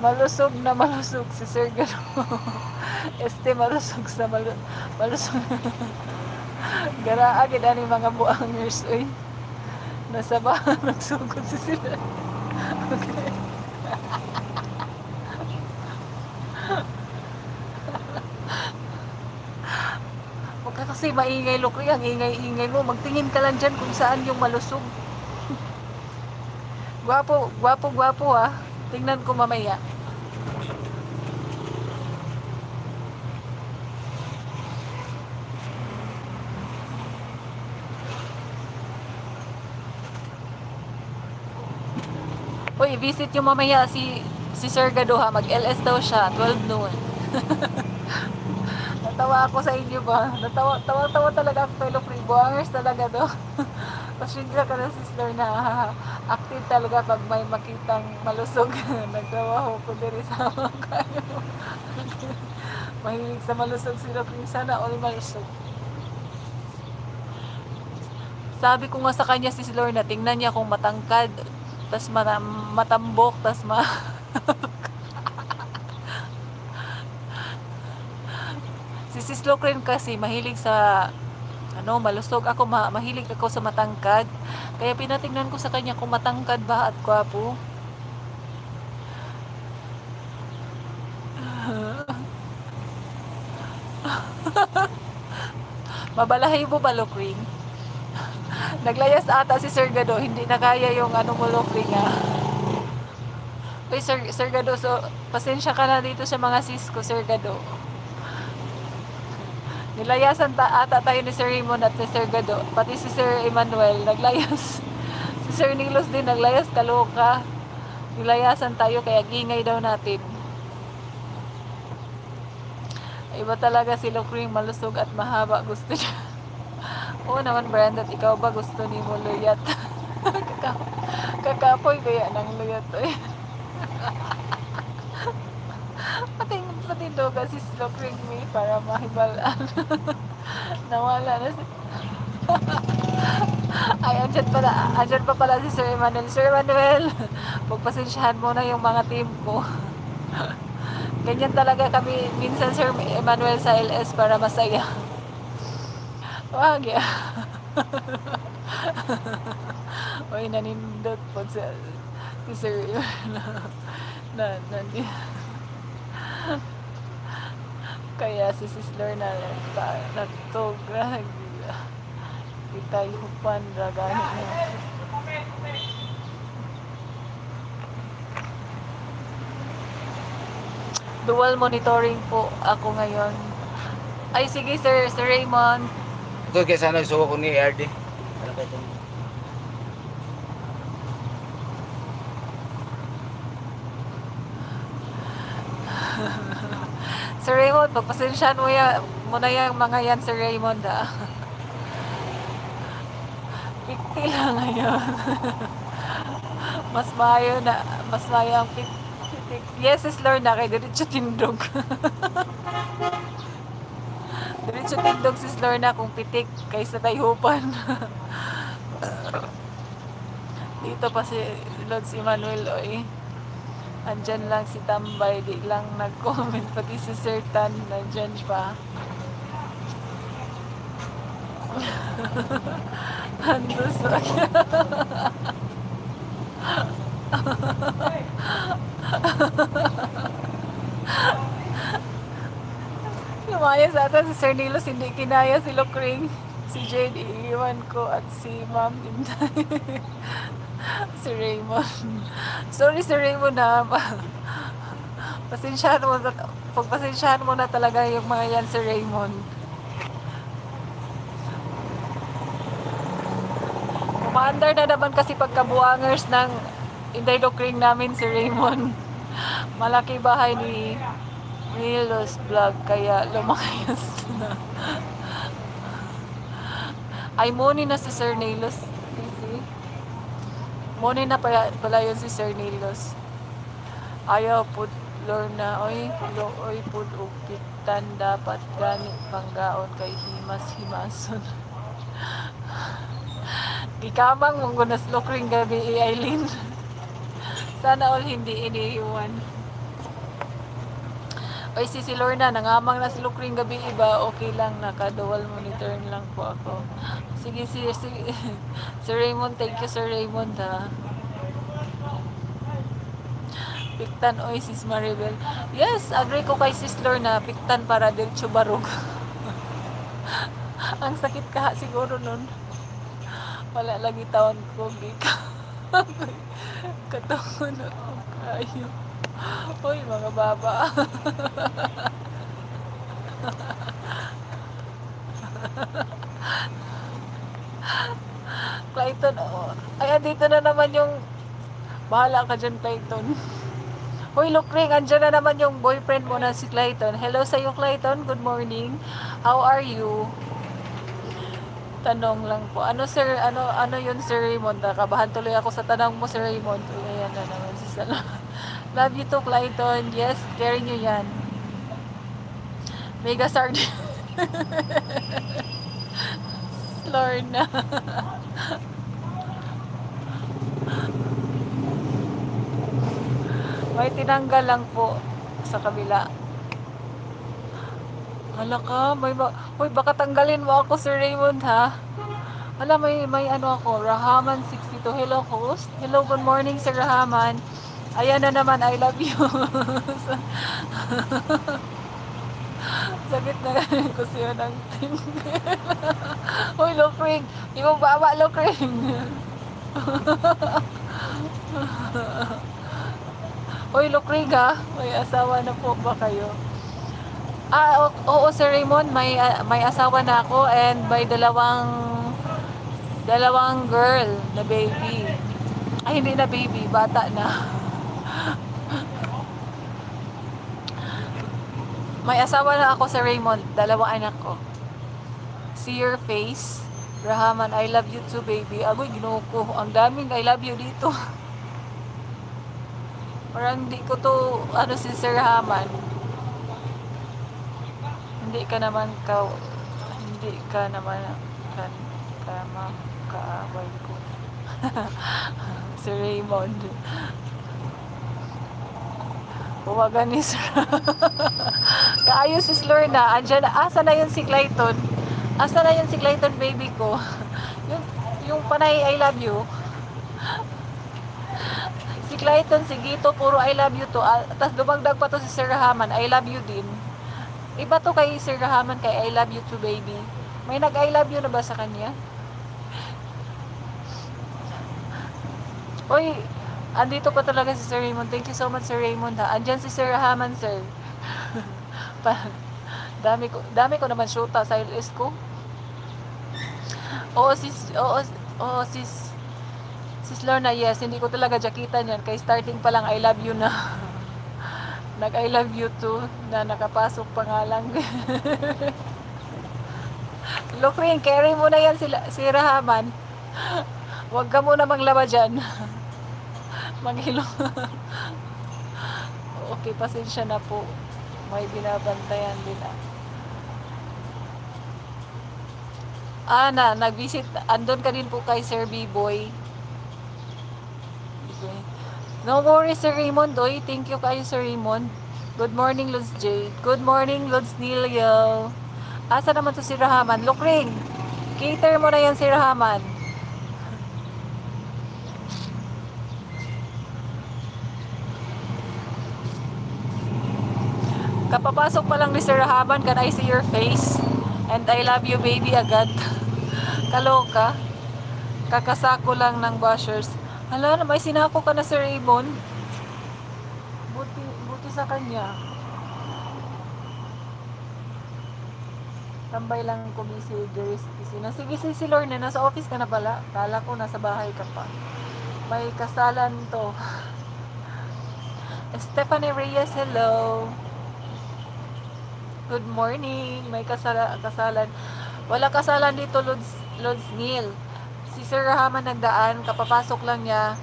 Malusog na malusog si Sir Gado. este malusog sa malu malusog. Garaa gid ani mga buangers oy. Nasa bahay nagsugod si sila. Okay. Kasi maingay lukri, ang ingay-ingay mo. Magtingin ka lang dyan kung saan yung malusog. Gwapo, gwapo, gwapo ah. Tingnan ko mamaya. Uy, visit yung mamaya si si Sir Gado ha. Mag-LS daw siya, 12 noon. Natawa ako sa inyo ba? Natawa, tawa, tawa talaga ako fellow free buangers talaga do. Pasensya ka na sister na active talaga pag may makitang malusog. Nagtrabaho ko diri sa kayo. Mahilig sa malusog sila sana all malusog. Sabi ko nga sa kanya si Lorna, tingnan niya kung matangkad, tas mata- matambok, tas ma... si Sis Locrin kasi mahilig sa ano, malusog ako, ma- mahilig ako sa matangkad. Kaya pinatingnan ko sa kanya kung matangkad ba at gwapo. Mabalahibo ba, Locrin? Naglayas ata si Sir Gado, hindi na kaya yung ano mo Locrin ah. Uy, Sir, Sir Gado, so, pasensya ka na dito sa mga sis ko, Sir Gado. Nilayasan ta ata tayo ni Sir Raymond at ni Sir Gado. Pati si Sir Emmanuel, naglayas. si Sir Nilos din, naglayas, kaloka. Nilayasan tayo, kaya gingay daw natin. Iba talaga si Locring, malusog at mahaba. Gusto niya. Oo naman, Brenda, at ikaw ba gusto ni mo luyat? Kaka- Kakapoy kaya ng luyat eh. Pati doga si Slokring me para mahibalaan. Nawala na si... Ay, andyan pala, andyan pa pala si Sir Emmanuel. Sir Emmanuel, pagpasensyahan mo na yung mga team ko. Ganyan talaga kami minsan Sir Emmanuel sa LS para masaya. Wag ya. Oy, nanindot po sa si Sir na, na, na, kaya si Sis Lorna na natog kita yupan ragani niya. Dual monitoring po ako ngayon. Ay, sige sir, Sir Raymond. Ito kaya sana suko ko ni RD. Ano ba ito? Sir Raymond, pagpasensyahan mo, ya, mo na yung mga yan, Sir Raymond, ah. Pikti lang ngayon. mas mayo na, mas mayo ang pik pitik. Yes, sis Lorna, kay diretso tindog. diretso tindog, sis Lorna, kung pitik, kaysa tayhupan. Dito pa si Lord si Manuel, oy. Andyan lang si Tambay, di lang nag-comment. Pati si Sir Tan, nandyan pa. Andos Lumaya sa atin si Sir Nilos, hindi kinaya si Lokring. Si Jade, iiwan ko at si Ma'am Inday. si Raymond. Sorry si Raymond na pasensyahan mo na, pagpasensyahan mo na talaga yung mga yan si Raymond. Umaandar na naman kasi pagkabuangers ng Inday namin si Raymond. Malaki bahay ni Nilos Vlog kaya lumakayas na. Ay, na si Sir Nilos. Muni na pala, pala yun si Sir Nilos. Ayaw pud Lorna, oy, lo, oy pud og pitan dapat gani panggaon kay himas himason. Gikamang mong gunas lokring gabi i Eileen. Sana all hindi iniiwan. Oy, si si Lorna, nangamang na si Lukring gabi iba, okay lang, naka-dual monitor lang po ako. Sige, si, si, Sir Raymond, thank you Sir Raymond ha. Piktan, oy, sis Maribel. Yes, agree ko kay sis Lorna, piktan para diretso barog. Ang sakit ka siguro nun. Wala lagi taon ko, gika. Katawan ako, ayaw. Uy, mga baba. Clayton, oh. Ay, dito na naman yung bahala ka dyan, Clayton. Hoy, look, Ring, andyan na naman yung boyfriend mo na si Clayton. Hello sa'yo, Clayton. Good morning. How are you? Tanong lang po. Ano, sir? Ano, ano yun, Sir Raymond? Nakabahan tuloy ako sa tanong mo, Sir Raymond. Ayan na naman si Salah. Love you too, Clayton. Yes, carry nyo yan. Mega sardine. Lorna. May tinanggal lang po sa kabila. Hala ka, may ba Hoy, baka tanggalin mo ako, Sir Raymond, ha? Hala, may, may ano ako, Rahaman 62. Hello, host. Hello, good morning, Sir Rahaman. Ayan na naman, I love you. Sakit na lang ko siya ng tingin. Hoy, Lokring. Di mo baba, Lokring. Hoy, Lokring ha. May asawa na po ba kayo? Ah, oo, Sir Raymond. May, ah, may asawa na ako and may dalawang dalawang girl na baby. Ay, hindi na baby. Bata na. May asawa na ako sa Raymond, dalawa anak ko. See your face. Rahaman, I love you too, baby. Agoy, ginoo ko. Ang daming I love you dito. Parang hindi ko to, ano si Sir Rahaman. Hindi ka naman ka, hindi ka naman kan, kama, kaaway ko. Sir Raymond. Huwagan ni Sir. Kaayos si Lorna. Andyan, asa na yun si Clayton? Asa na yun si Clayton, baby ko? Yung, yung panay, I love you. Si Clayton, si Gito, puro I love you to. Ah, Tapos dumagdag pa to si Sir Rahaman, I love you din. Iba to kay Sir Rahaman, kay I love you too, baby. May nag-I love you na ba sa kanya? Oy, andito pa talaga si Sir Raymond. Thank you so much, Sir Raymond, ha. Andyan si Sir Rahaman, sir. Pa, dami ko dami ko naman shoota sa LS ko. Oo sis, oo, oo sis Sis Lorna, yes, hindi ko talaga jakitan yan. Kay starting pa lang, I love you na. Nag I love you too, na nakapasok pa nga lang. Look rin, carry mo na yan sila, si Rahaman. Huwag ka muna manglaba dyan. Maghilo. okay, pasensya na po. May binabantayan din ah. Ana, nag-visit, andon ka din po kay Sir B-Boy. No worries, Sir Raymond. Oy, thank you kayo, Sir Raymond. Good morning, Luz J. Good morning, Luz Nilio. Asa naman to si Rahaman? Look ring. Cater mo na yan si Rahaman. Kapapasok pa lang ni Sir Rahaman, can I see your face? And I love you, baby, agad. Kaloka. Kakasako lang ng bashers. Hala, may sinako ka na Sir Raymond. Buti, buti sa kanya. Tambay lang ko si Grace Piscina. Sige, si, si Lorna, nasa office ka na pala. Kala ko nasa bahay ka pa. May kasalan to. Stephanie Reyes, hello. Good morning. May kasala, kasalan. Wala kasalan dito, Lods, Lods Neil. Si Sir Rahman nagdaan, kapapasok lang niya.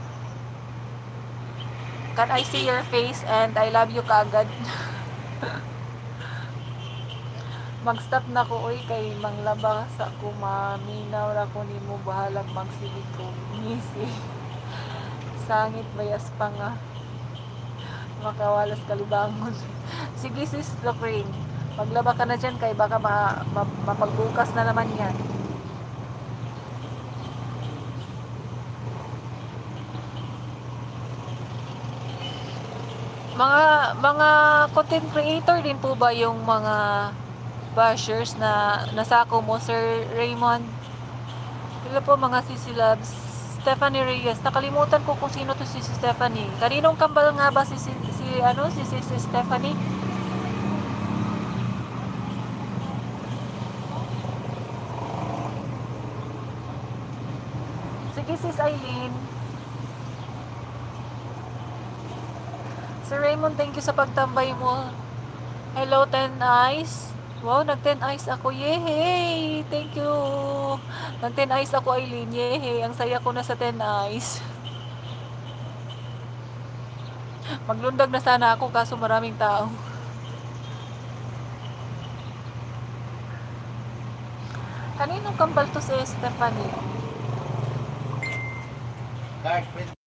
Can I see your face and I love you kaagad? Mag-stop na ko oy kay manglaba sa kumaminaw ra ko nimo bahalag magsigig ko ngisi. Sangit bayas pa nga. Makawalas kalibangon. Sige sis Locraine, maglaba ka na dyan kay baka ma, ma, mapagbukas na naman yan. Mga mga content creator din po ba yung mga bashers na nasako mo Sir Raymond? Sila po mga Sisi Labs. Stephanie Reyes. Nakalimutan ko kung sino to si Stephanie. Kaninong kambal nga ba si si, si ano si si, si Stephanie? Sige sis Eileen. Sir Raymond, thank you sa pagtambay mo. Hello, Ten Eyes. Wow, nag 10 eyes ako. Yehey! Thank you. Nag 10 eyes ako, Eileen. Yehey! Ang saya ko na sa 10 eyes. Maglundag na sana ako kaso maraming tao. Kaninong kambal to si Stephanie? tarde.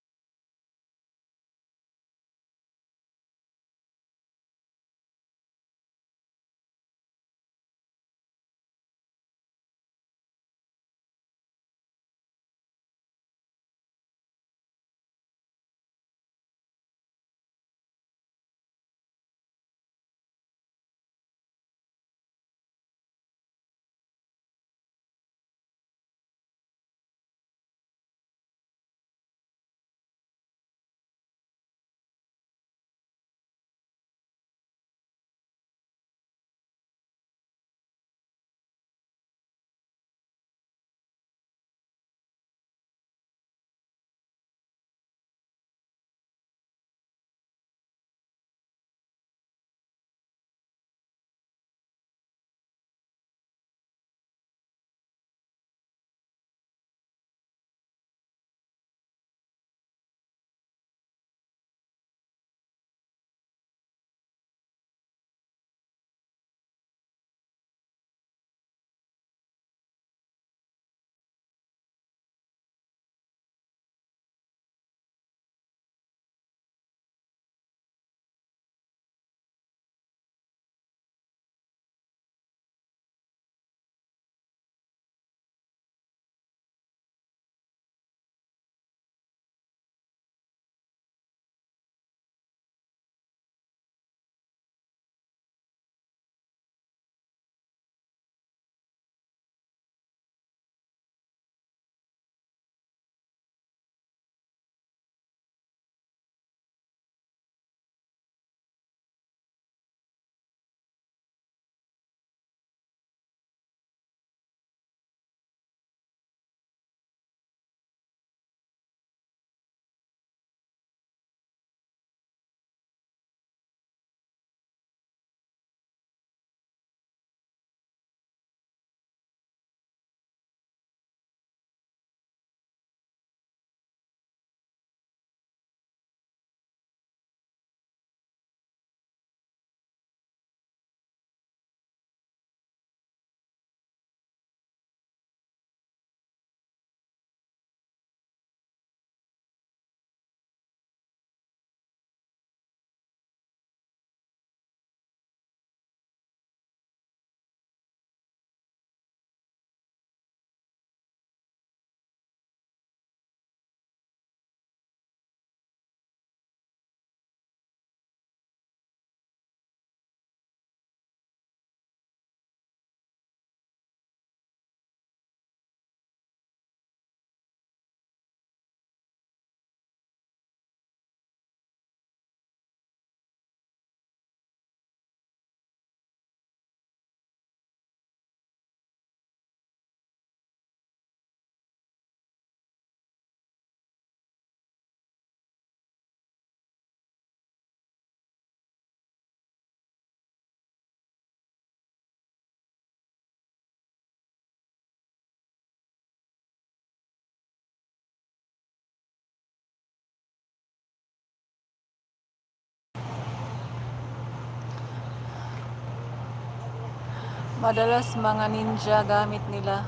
Madalas mga ninja gamit nila.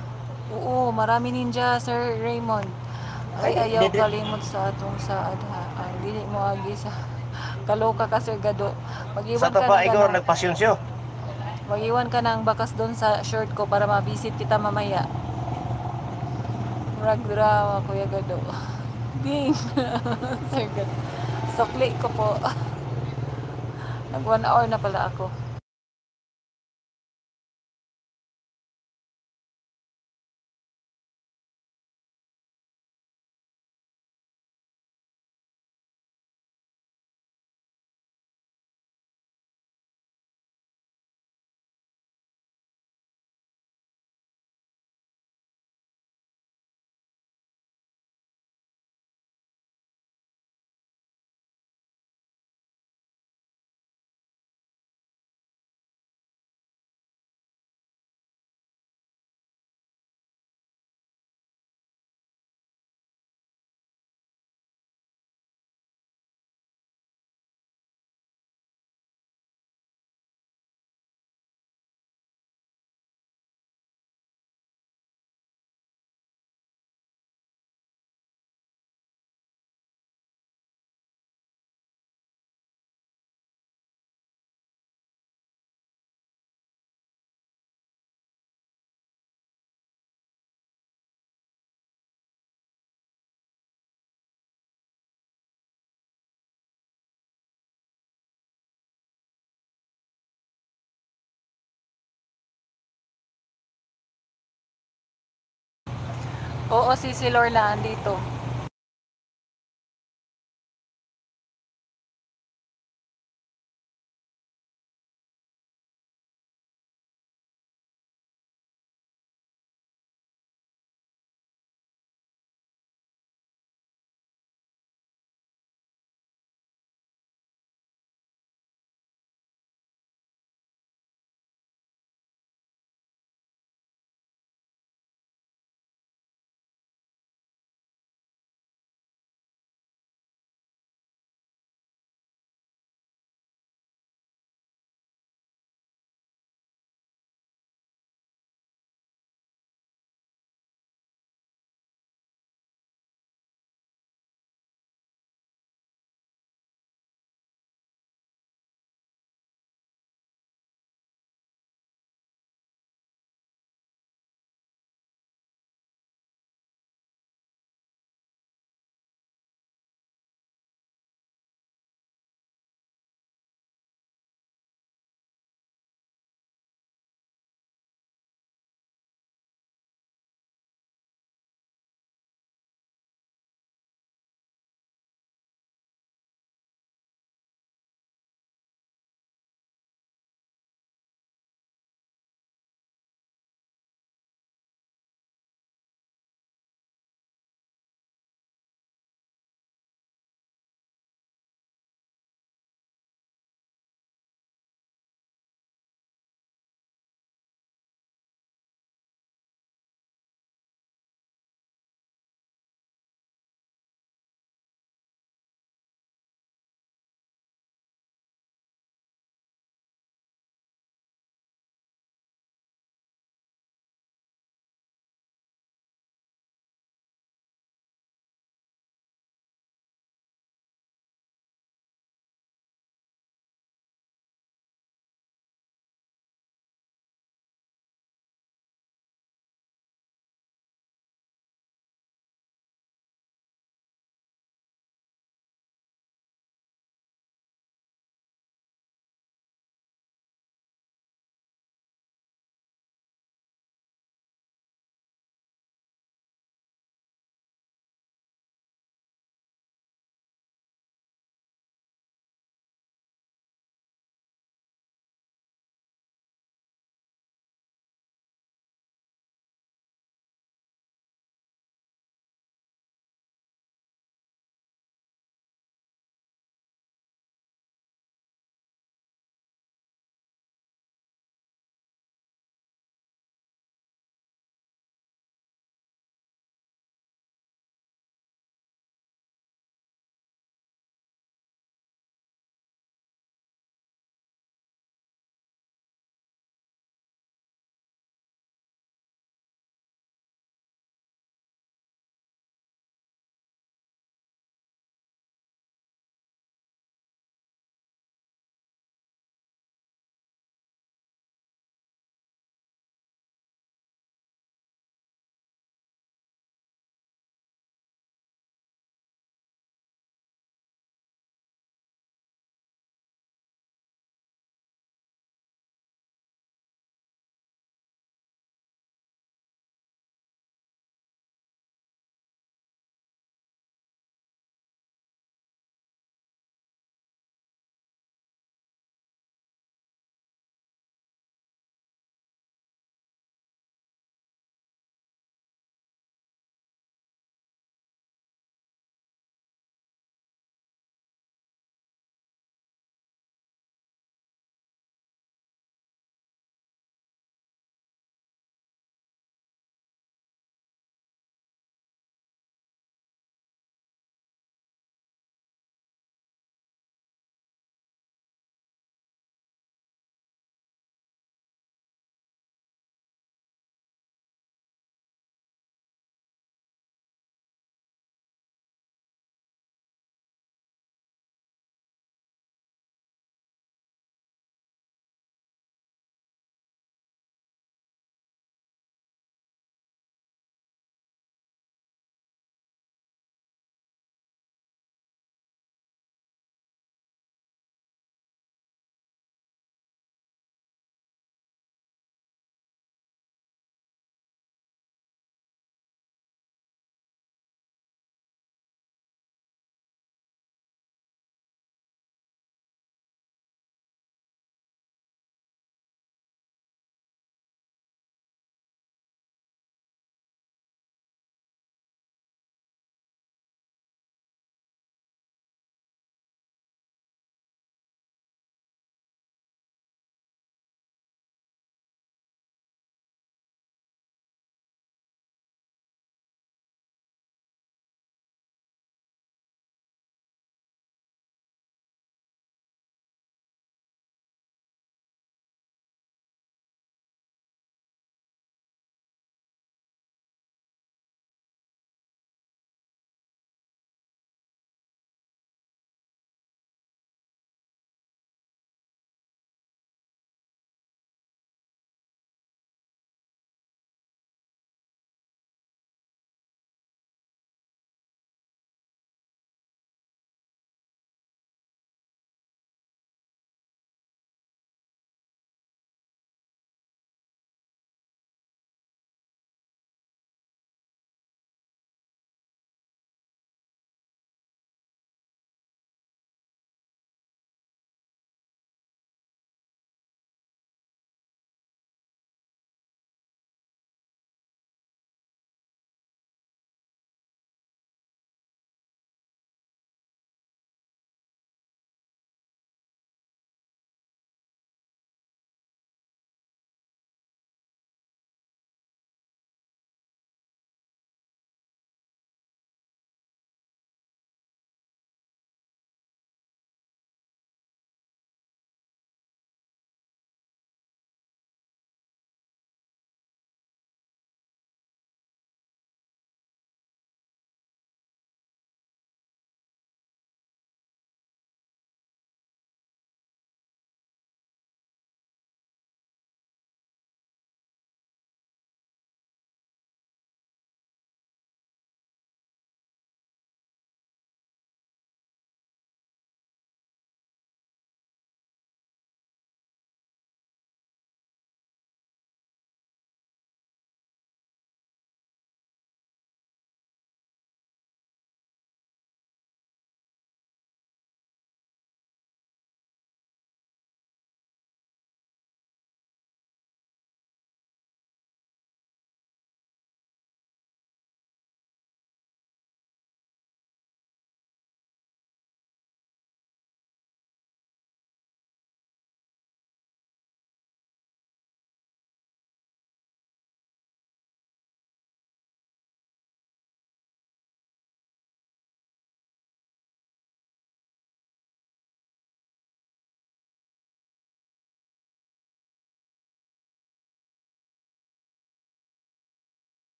Oo, marami ninja, Sir Raymond. Ay, Ay, ayaw kalimot sa atong saad ha. Ay, dili mo agi sa kaloka ka, Sir Gado. Mag-iwan Sa ka tapa, ng Igor, ano, nagpasyon siya. mag-iwan ka ng bakas doon sa shirt ko para ma-visit kita mamaya. Rag drama, Kuya Gado. Ding! Sir Gado. Sokli ko po. Nag one hour na pala ako. Oo, si si Lorna andito.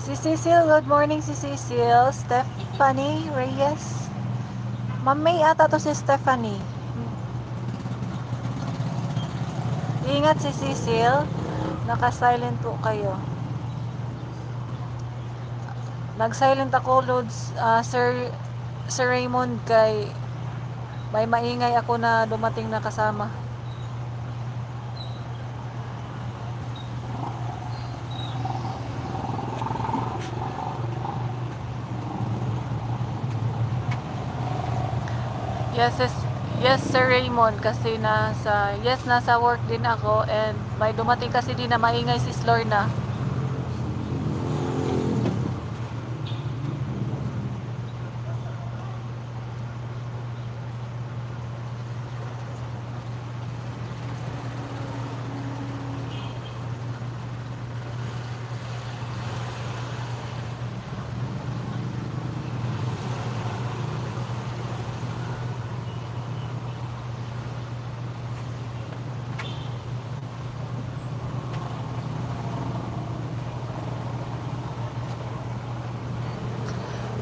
Si Cecil, good morning si Cecil. Stephanie Reyes. Ma'am May ata to si Stephanie. Ingat si Cecil. Naka-silent po kayo. Nag-silent ako, Lods, ah, Sir, Sir Raymond, kay may maingay ako na dumating na kasama. Yes, yes, yes, Sir Raymond, kasi nasa, yes, nasa work din ako and may dumating kasi din na maingay si Slorna.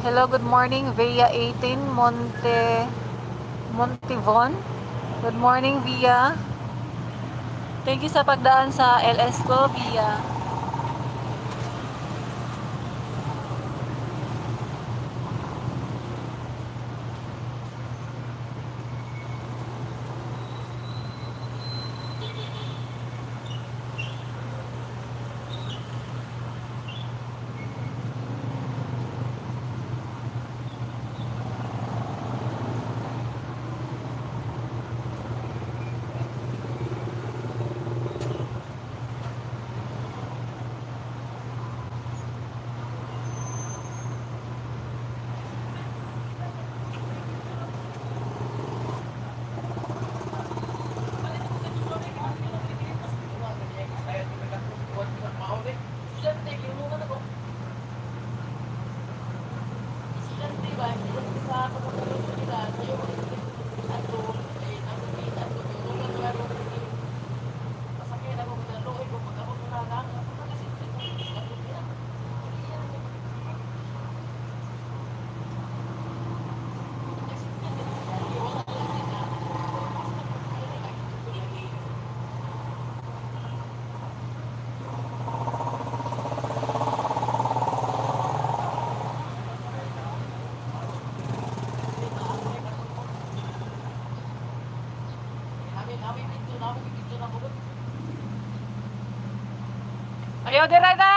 Hello, good morning, Via 18, Monte, Montevon. Good morning, Via. Thank you sa pagdaan sa LS ko, Via. Ayaw, dira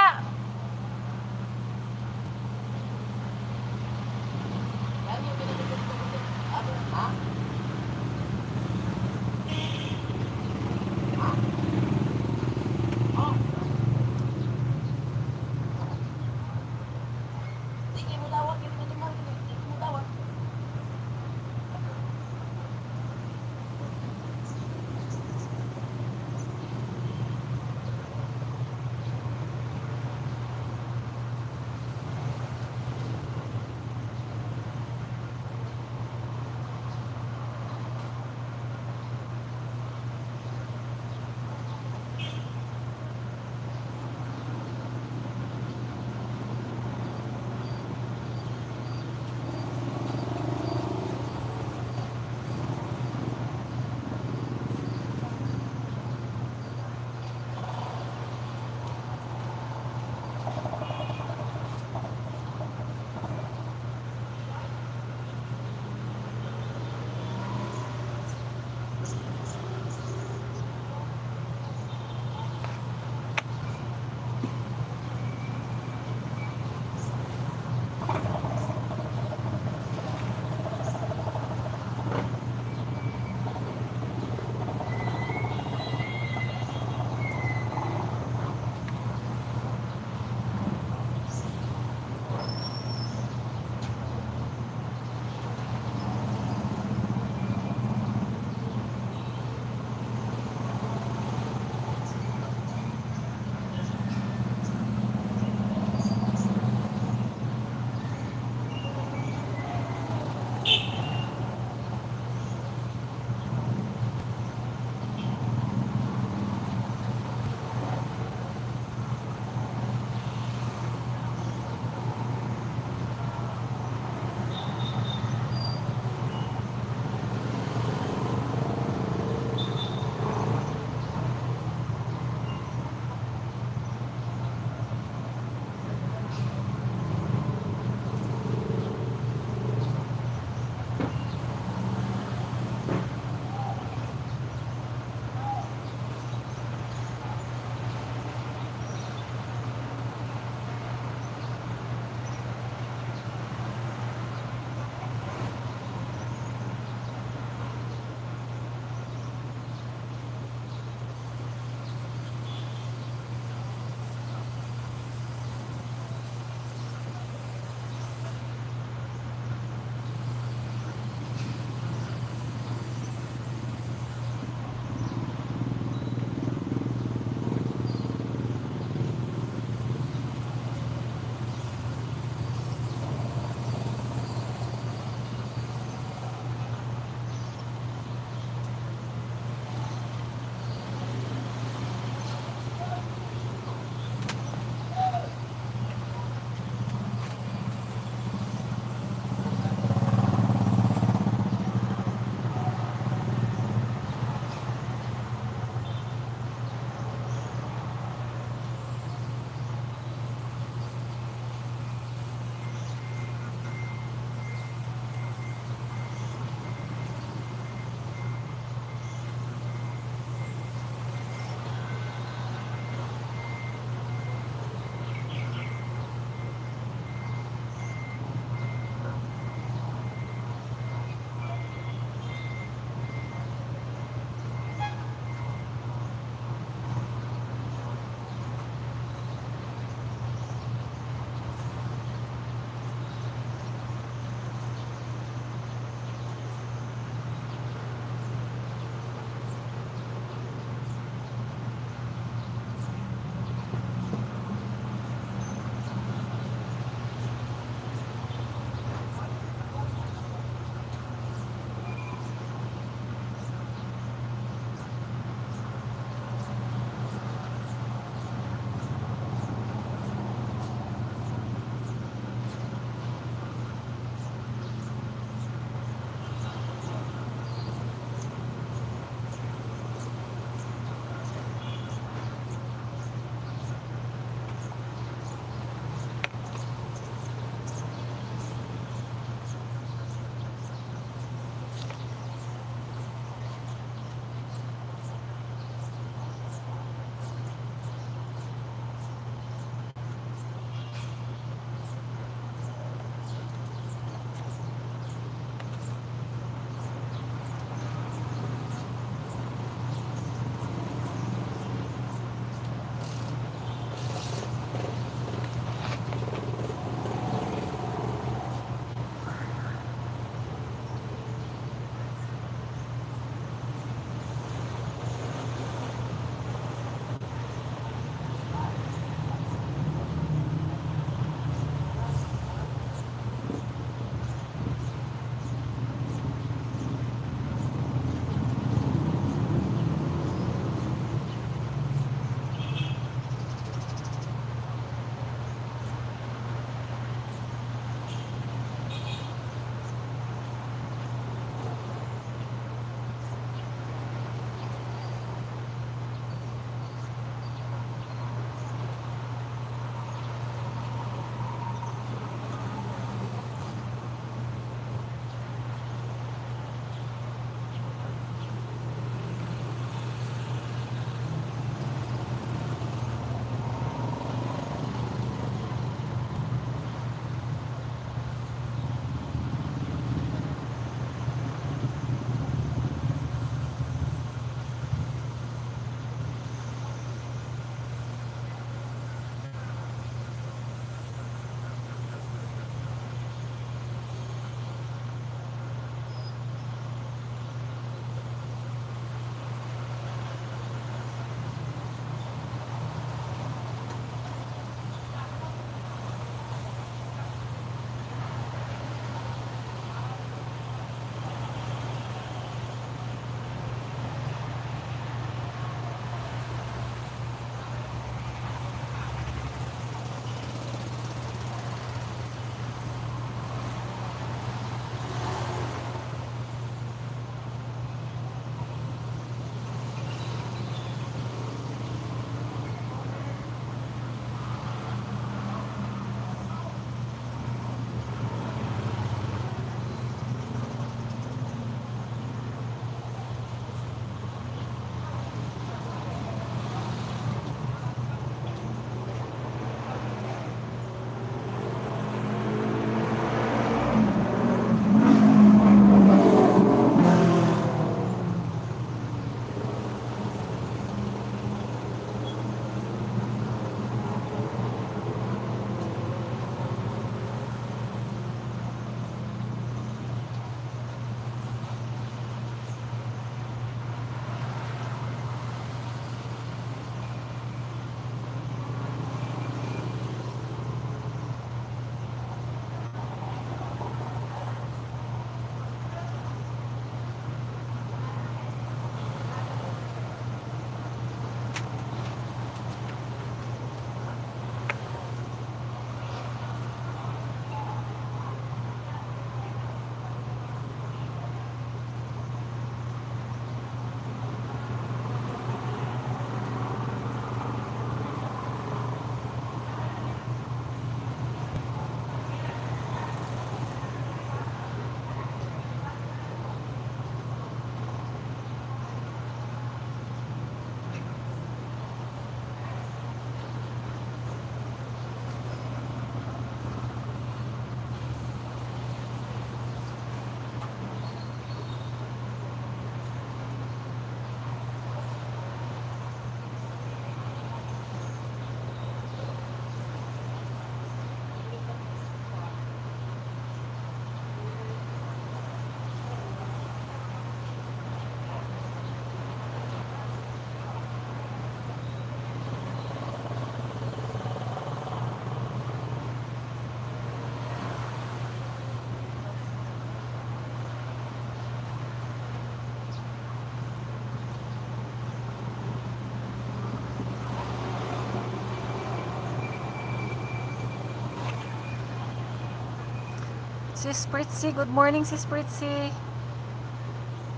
Sis Pritzy, good morning Sis Pritzy.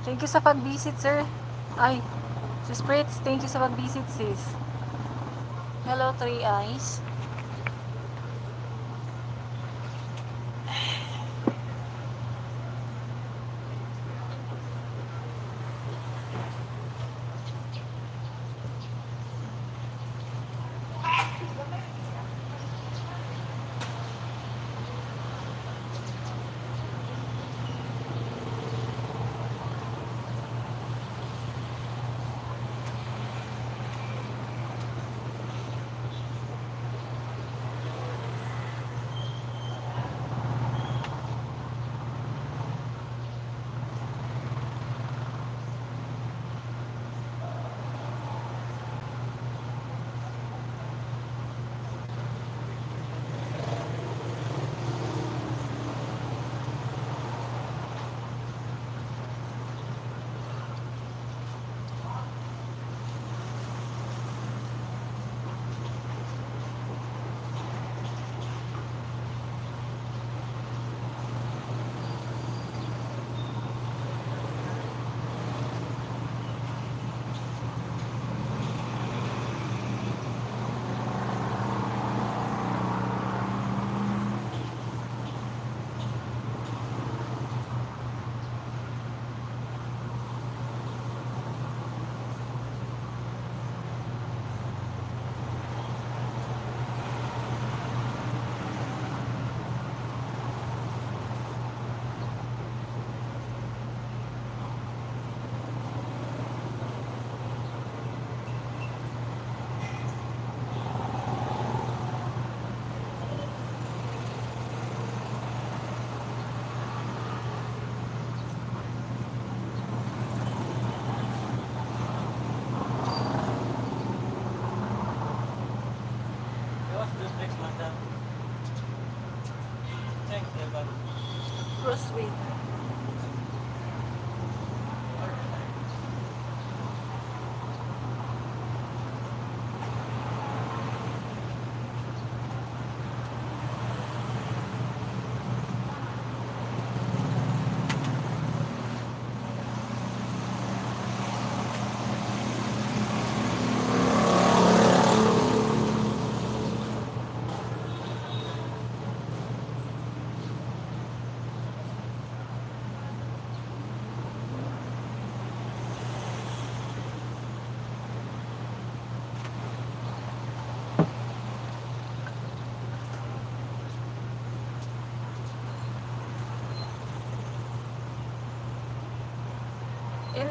Thank you sa pag-visit, sir. Ay, Sis Pritz, thank you sa pag-visit, sis. Hello, Three Eyes.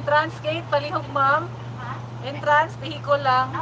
Entrance gate, palihog ma'am. Entrance, vehicle lang.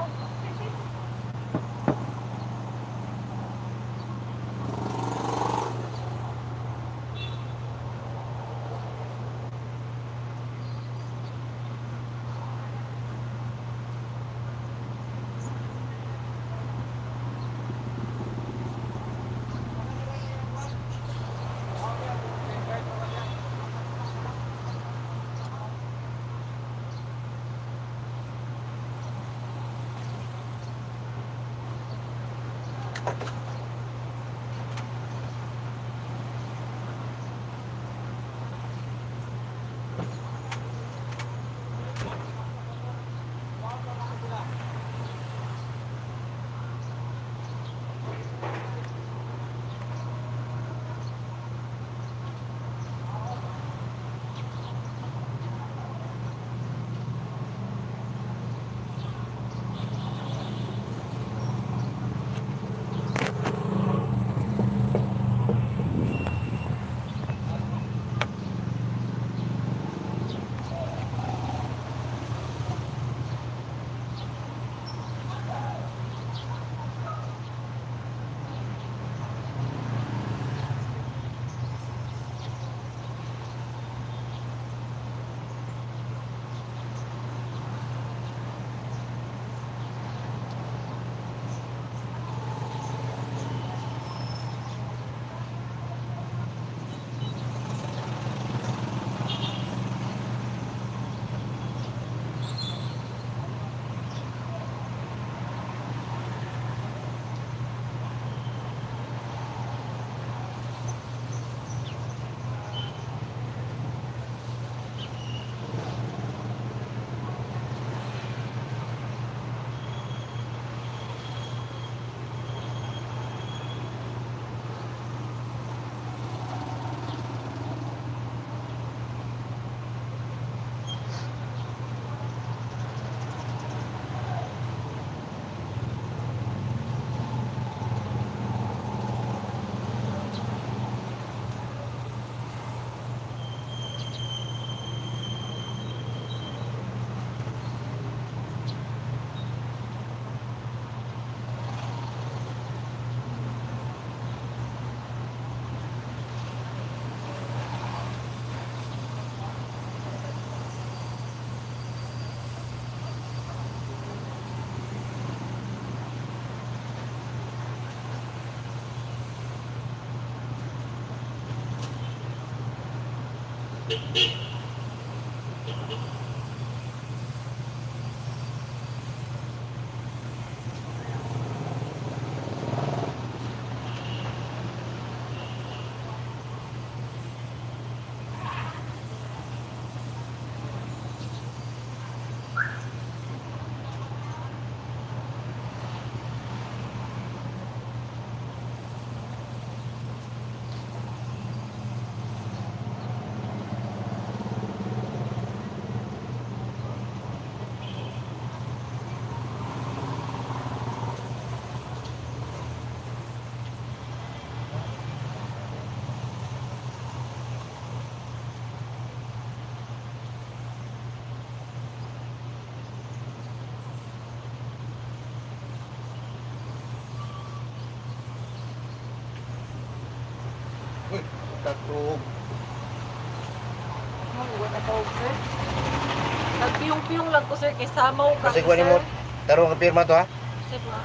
Sir, kay samaw ka. Kasi kuha mo, tarong ang pirma to ha. Sir, ba?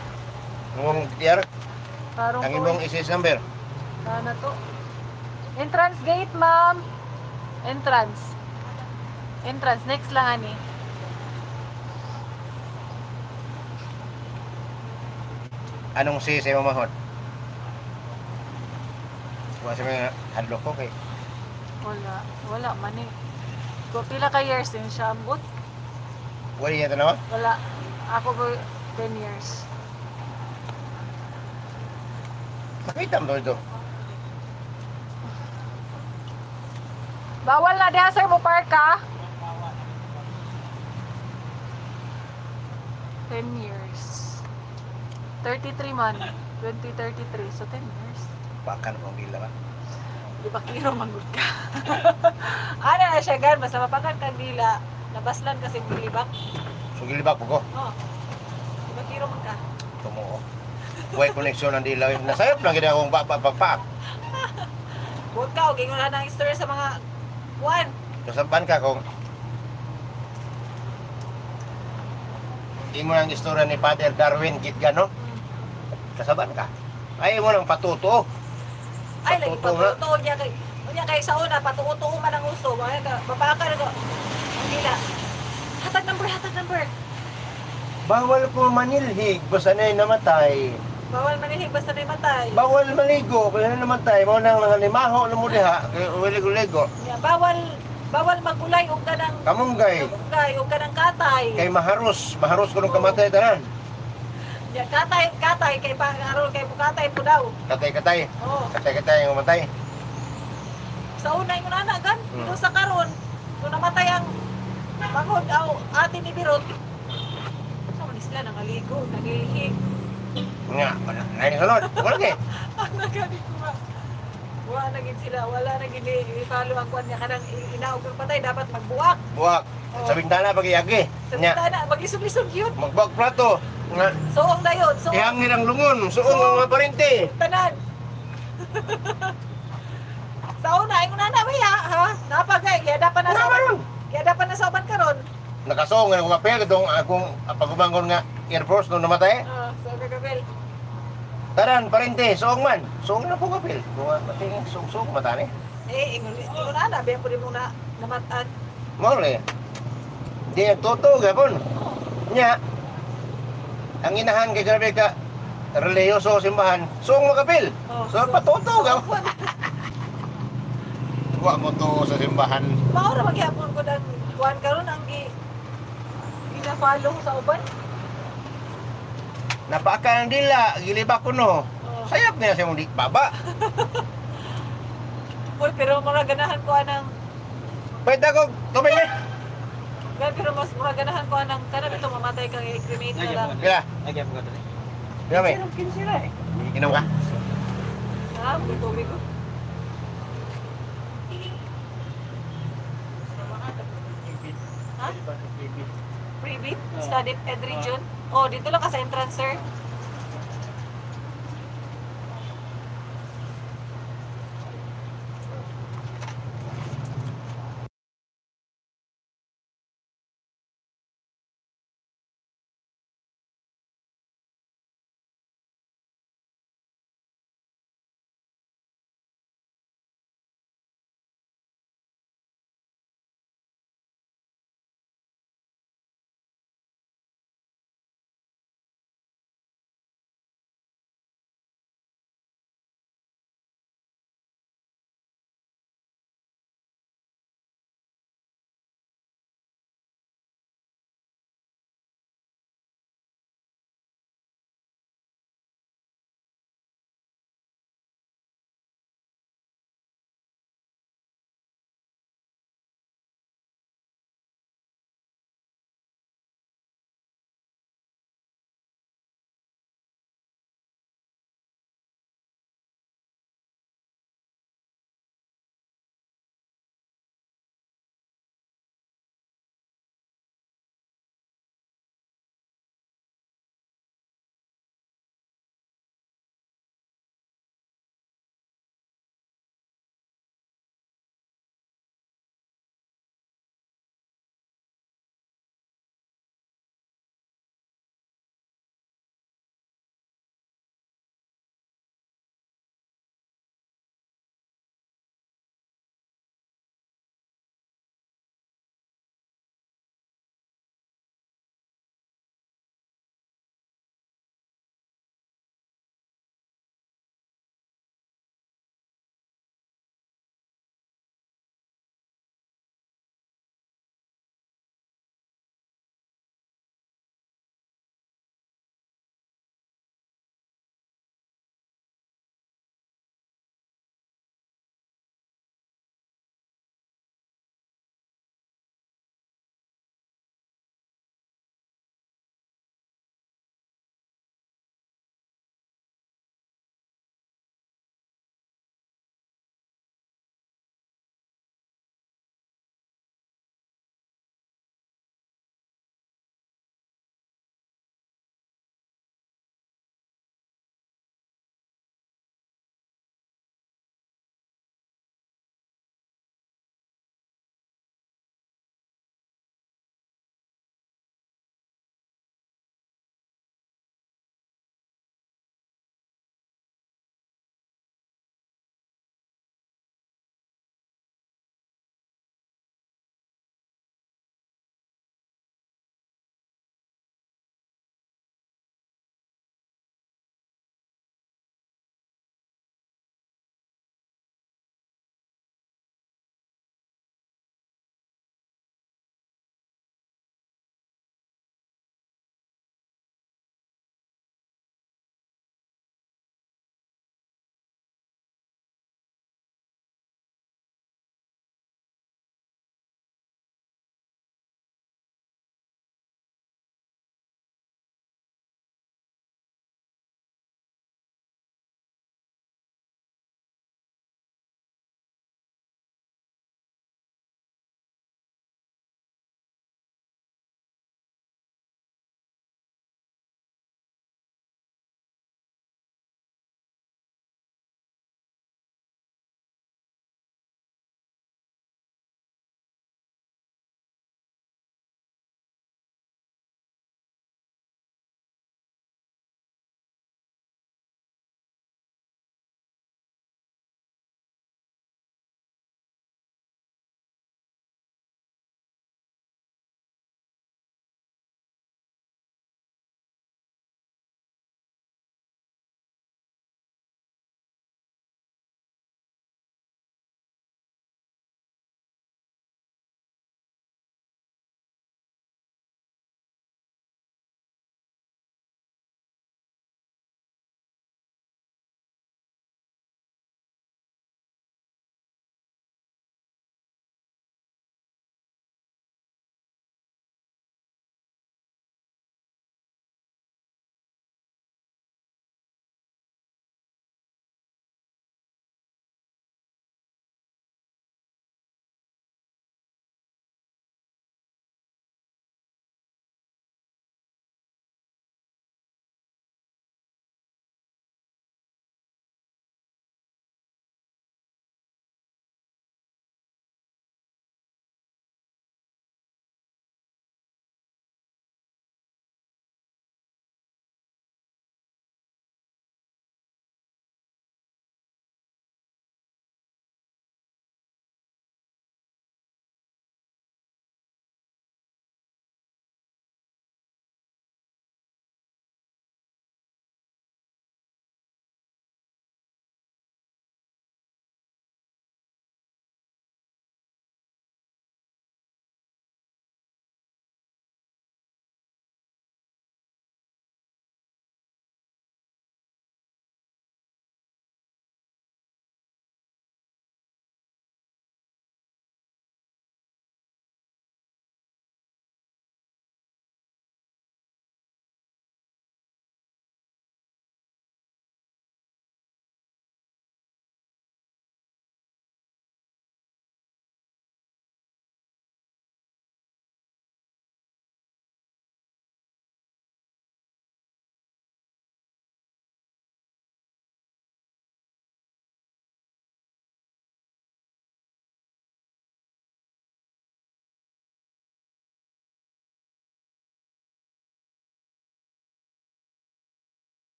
Ngong tiar, Tarong ang imong isis number. Sana to. Entrance gate, ma'am. Entrance. Entrance. Next lang, ani. Anong si sa imong mahot? Kuha sa mga hadlok ko kay. Wala. Wala man eh. Pila ka years din siya ambot? Wala yan tanawa? Wala. Ako ba 10 years. Makita mo ito. Bawal na diha sir mo park ka. 10 years. 33 man. 2033. So 10 years. Pakan kong dila ka. Di ba kiro manggod ka? ano na siya gan? Basta mapakan kang dila. Nabaslan kasi bilibak. Sugilibak po ko. Oh. Di ba kiro man ka? Tumuo. Way koneksyon ang dila. Nasayap lang gina akong pagpak. Huwag ka. Huwag nga ng story sa mga kuwan. Kasaban ka kung Imo ang istorya ni Father Darwin Gitgano. Kasaban ka. Ay mo nang patuto. Ay, lagi Patuto niya kay niya kay sa una patuto man ang uso. Mga ka babaka ko. Dila. Hatag number, hatag number. Bawal po manilhig basta na namatay. Bawal manihig basta na matay. Bawal maligo kaya na namatay mo nang mga limaho diha kaya uligo-ligo. Yeah, bawal bawal magulay og kanang Kamunggay kabugay og kanang katay. kay maharus ko nung kamatay tanan. Yeah, katay katay kay pangaron kay bukatay po daw. Katay-katay, Oh, katay-katay ang mamatay. sa una yung nana gan, Hmm. sa karon, kung namatay pangod aw ate ni Birot. Sa man sila nangaligo, nagihig. Nga, wala na ni sunod. Wala kay. Gani ko ba? Wala na gid sila, wala na gid i-follow ang kwan niya kanang inaog ng patay dapat magbuak. Buwak. Oh. Sa bintana pag-iagi. Sa bintana, mag-isog-isog yun. magbag plato. Nga, Soong na yun, soong. ihangin ang lungon. Suong ang mga parente. Tanan. sa una, yung nana ba ya, ha? Napagay, dapat na sa ron. Kaya dapat na sa uban karon. Nakasong nga mga pera itong akong pagumangon nga Air Force nung namatay. Ah, so gagawin. Taran, parente, suong man. Suong na po kapil. Kung matingin, suong-suong matani. Eh, ingon, na na, biya po rin muna namatan. Mole. Di nagtuto gapon. Nya. Ang inahan kay grabe ka religyoso simbahan. Suong makapil. Oh, So, patuto gapon. Wa mo to sa simbahan. Mao ra maghapon ko ng kuan karon ang gi ina-follow sa uban. Napaka ng dila, giliba ko no. Oh. Sayap niya sa mong di baba. Uy, pero mura ganahan ko anang Pwede ako, eh. Gan pero mas mura ganahan ko anang kana bito mamatay kang i-cremate na lang. Kila, Lagyan mo ka dali. kami. sila eh. Inom ka? Ha, may tubig ko. Ha? Freebie? Study Ed Region? Oh, dito lang ka sa entrance, sir.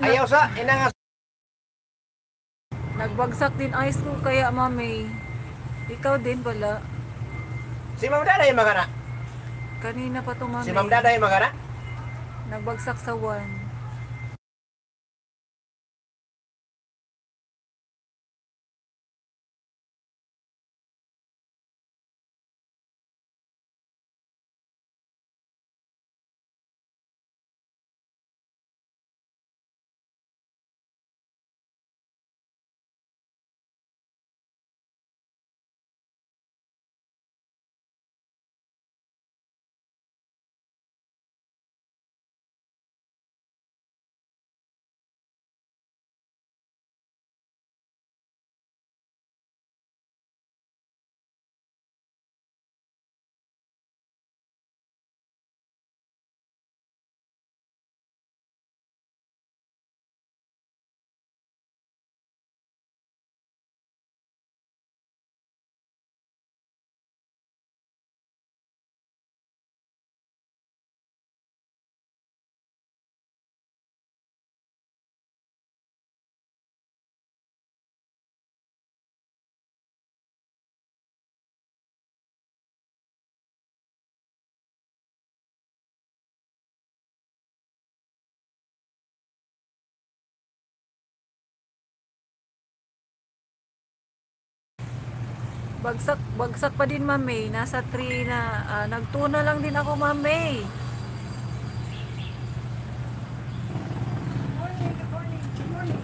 Ayaw sa inangas. Nagbagsak din ice ko kaya mami. Ikaw din pala. Si Ma'am Daday magana. Kanina pa to mami. Si Ma'am Daday magana. Nagbagsak sa one. Bagsak, bagsak pa din mami. Nasa 3 na. ah, nagtuna lang din ako mami. Morning, good morning, good morning.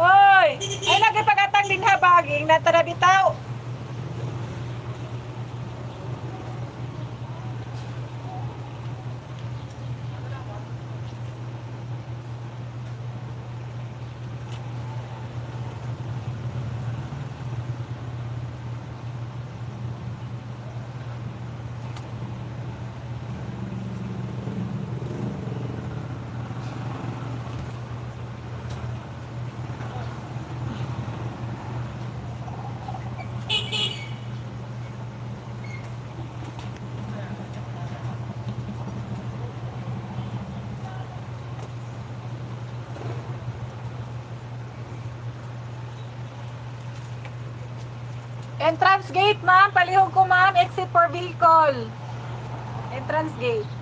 Hoy! Ay lagi pagatang din habaging na tarabitaw. Entrance gate, ma'am. Palihog ko, ma'am. Exit for vehicle. Entrance gate.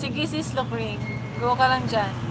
Sige sis Lokring. Go ka lang dyan.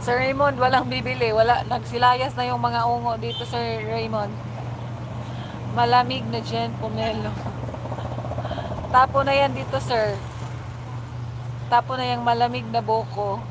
Sir Raymond, walang bibili. Wala, nagsilayas na yung mga ungo dito, Sir Raymond. Malamig na dyan, pomelo. Tapo na yan dito, sir. Tapo na yung malamig na boko.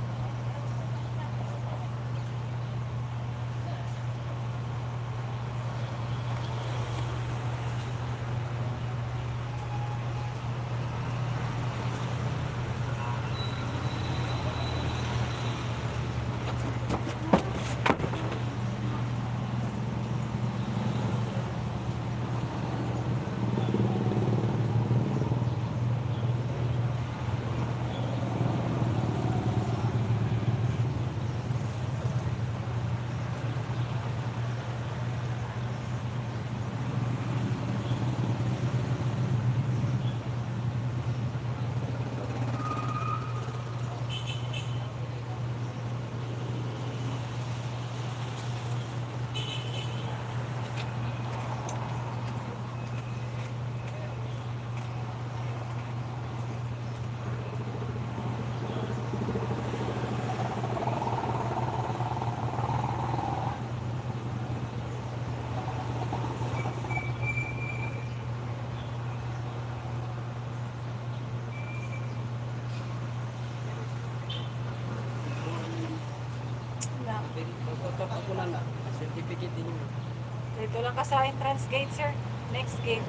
Sa entrance gate, sir. Next gate.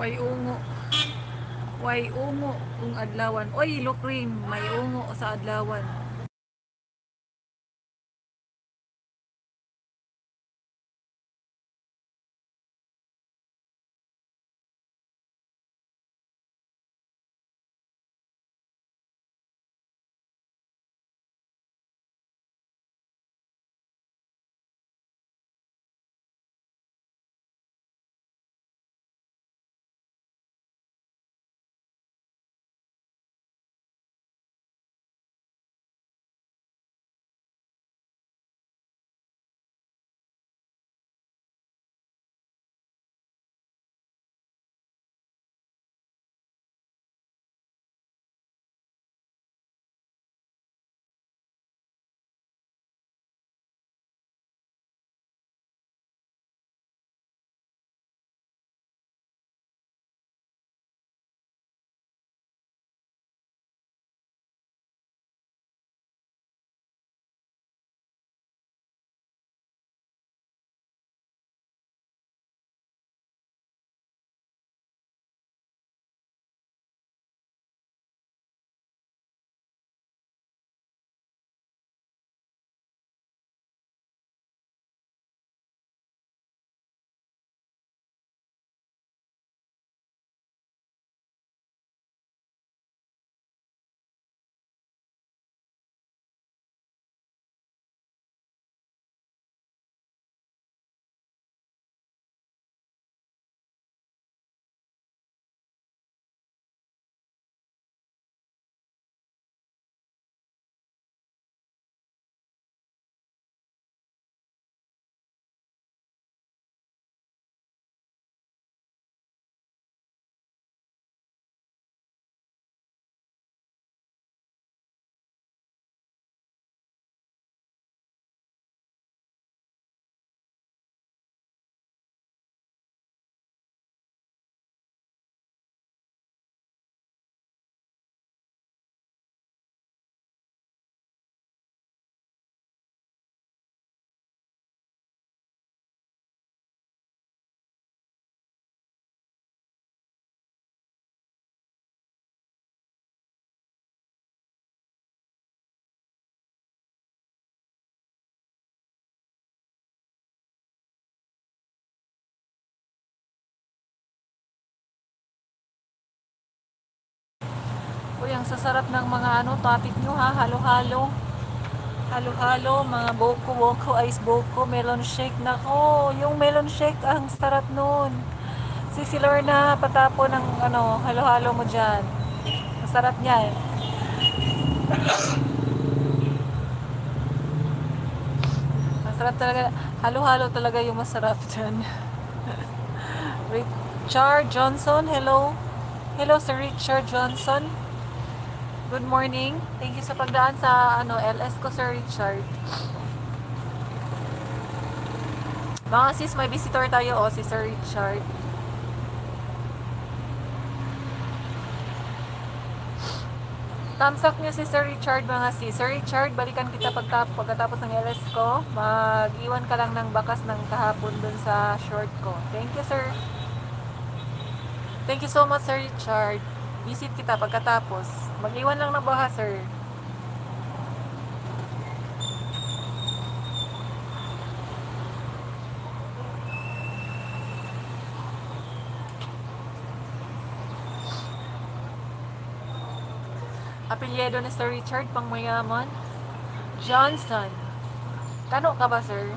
Way ungo. Way ungo kung adlawan. Oy, lukrim, may ungo sa adlawan. Uy, ang sasarap ng mga ano, topic nyo ha, halo-halo. Halo-halo, mga boko, boko, ice boko, melon shake. Nako, yung melon shake, ang sarap nun. Si si Lorna, patapo ng ano, halo-halo mo dyan. Masarap niyan. Masarap talaga. Halo-halo talaga yung masarap dyan. Richard Johnson, hello. Hello, Sir Richard Johnson. Good morning. Thank you sa pagdaan sa ano LS ko, Sir Richard. Mga sis, may visitor tayo, oh, si Sir Richard. Thumbs up nyo si Sir Richard, mga sis. Sir Richard, balikan kita pagtap pagkatapos ng LS ko. Mag-iwan ka lang ng bakas ng kahapon dun sa short ko. Thank you, sir. Thank you so much, Sir Richard. Visit kita pagkatapos. Mag-iwan lang ng baha, sir. Apelyido ni Sir Richard pang mayaman. Johnson. Kano ka ba, sir?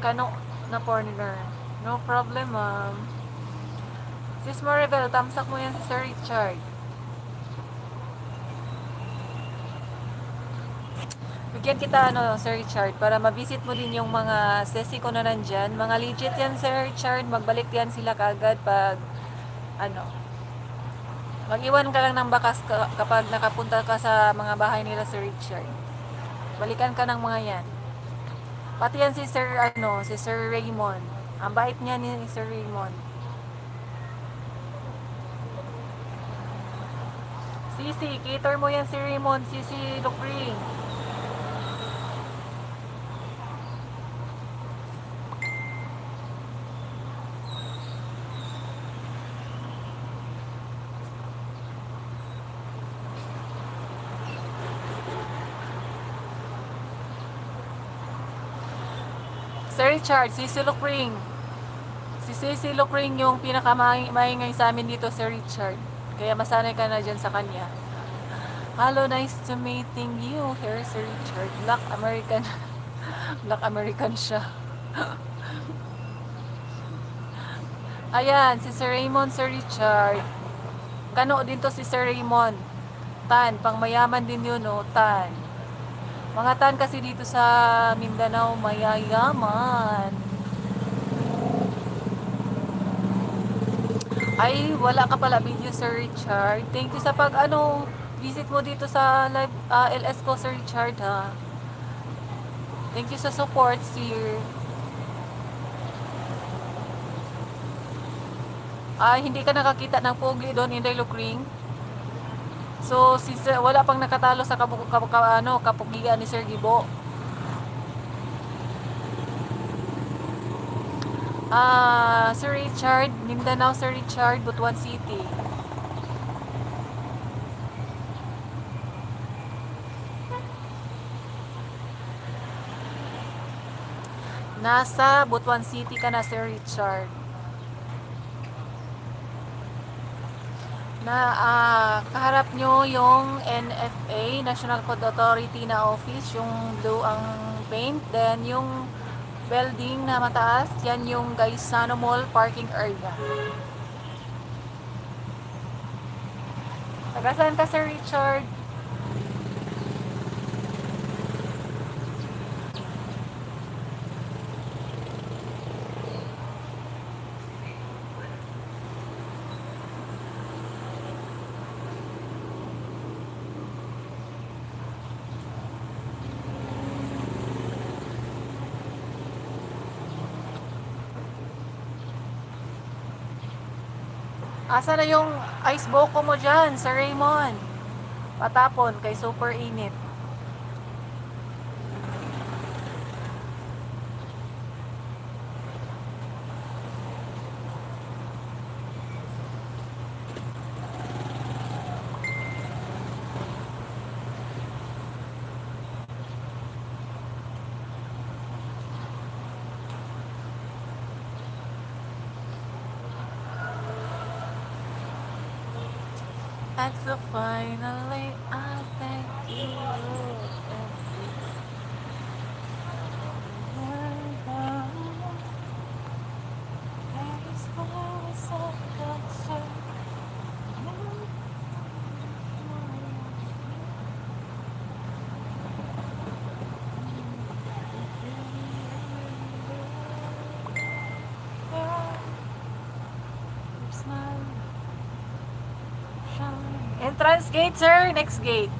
Kano na foreigner. No problem, ma'am. Sis Maribel, tamsak mo yan si Sir Richard. Bigyan kita ano, Sir Richard, para ma-visit mo din yung mga sesi ko na nandyan. Mga legit yan, Sir Richard. Magbalik yan sila kagad pag, ano, mag-iwan ka lang ng bakas ka- kapag nakapunta ka sa mga bahay nila, Sir Richard. Balikan ka ng mga yan. Pati yan si Sir, ano, si Sir Raymond. Ang bait niya ni Sir Raymond. Sisi, cater mo yan si Raymond, Sisi Lukring. Sir Richard, si Silukring. Si Sisi Lucring yung pinakamaingay sa amin dito, Sir Richard. Kaya masanay ka na dyan sa kanya. Hello, nice to meeting you here, Sir Richard. Black American. Black American siya. Ayan, si Sir Raymond, Sir Richard. Kano din to si Sir Raymond. Tan, pang mayaman din yun, no? Tan. Mga tan kasi dito sa Mindanao, mayayaman. Ay, wala ka pala video, Sir Richard. Thank you sa pag, ano, visit mo dito sa live, ah, LS ko, Sir Richard, ha. Thank you sa support, sir. Ah, hindi ka nakakita ng pogi doon in Lucring. So, si Sir, wala pang nakatalo sa kapu, kapu, ka- ano, kapugian ni Sir Gibo. Ah, Sir Richard, Mindanao Sir Richard, Butuan City. Nasa Butuan City ka na, Sir Richard. Na ah, kaharap nyo yung NFA, National Code Authority na office, yung blue ang paint, then yung building na mataas, yan yung Gaisano Mall parking area. Taga saan ka, Sir Richard? Asa na yung ice boko mo dyan, Sir Raymond? Patapon kay super init. And so finally, Entrance gate, sir. Next gate.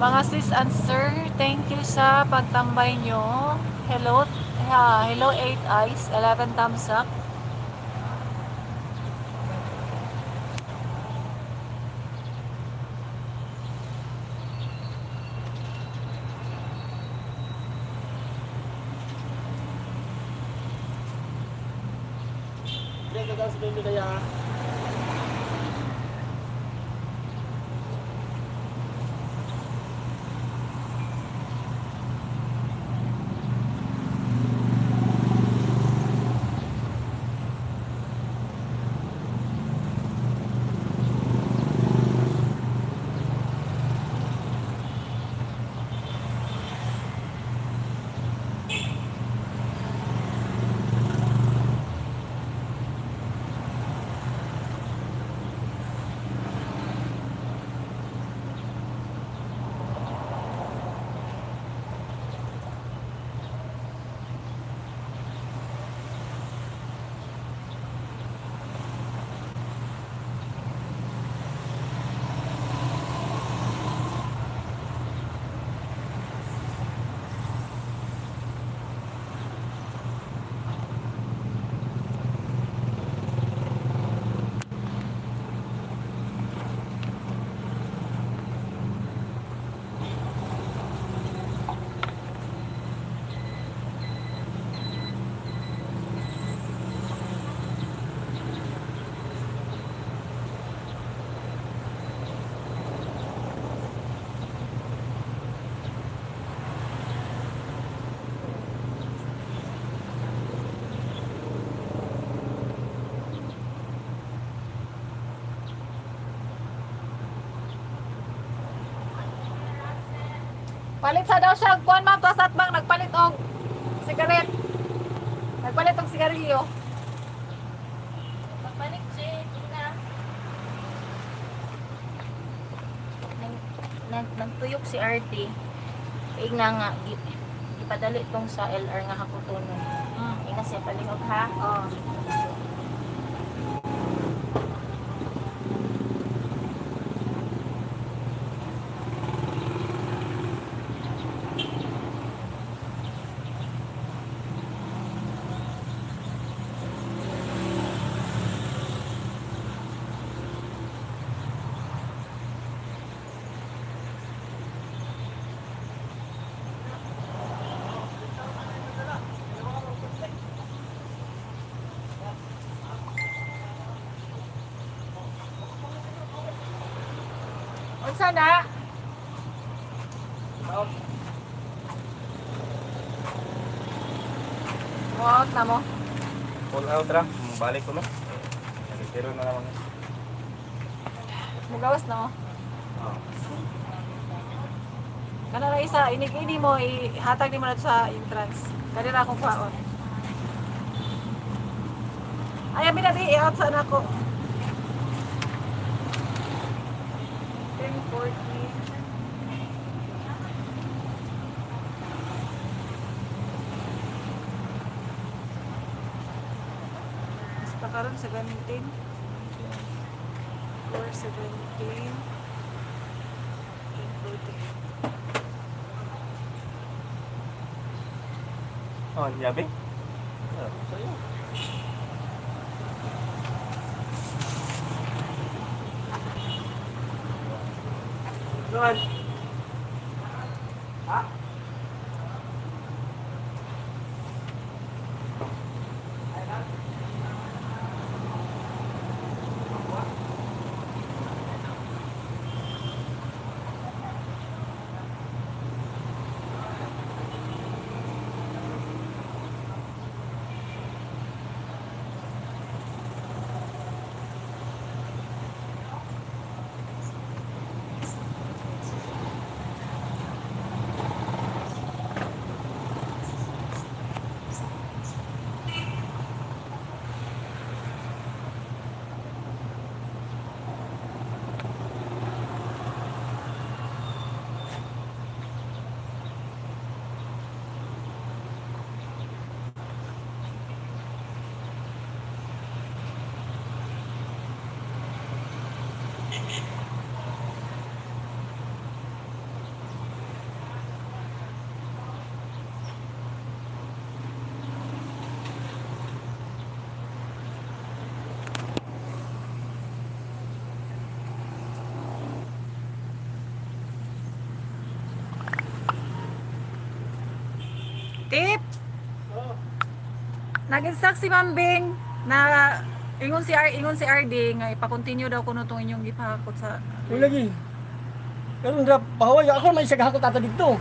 Mga sis and sir, thank you sa pagtambay nyo. Hello, ha, hello 8 eyes, 11 thumbs up. Hindi, gagal sa baby kaya. Palit sa daw siya, kuan ma'am, tas at bang nagpalit og sigaret. Nagpalit og sigarilyo. Pagbalik siya, na. Nang, nang, nagtuyok si RT. Ig na nga, gi- ipadali tong sa LR nga hakutunon. Mm. Ig na siya palihog ha. Oh. Unsa na? Wag na mo. Full out ra. Balik ko no. Pero na naman. Mugawas na mo. Oh. Kana na isa, inig-ini mo, ihatag ni mo na sa entrance. Kanina akong kwaon. Ay, abi na di, i-out saan ako. 1040. 417. 417. Oh, yabe. Nag-instruct si Mambing na ingon si R, ingon si RD nga ipa-continue daw kuno tong inyong gipahakot sa Yung lagi. Karon ra pahaway ako may sagahakot ata dito.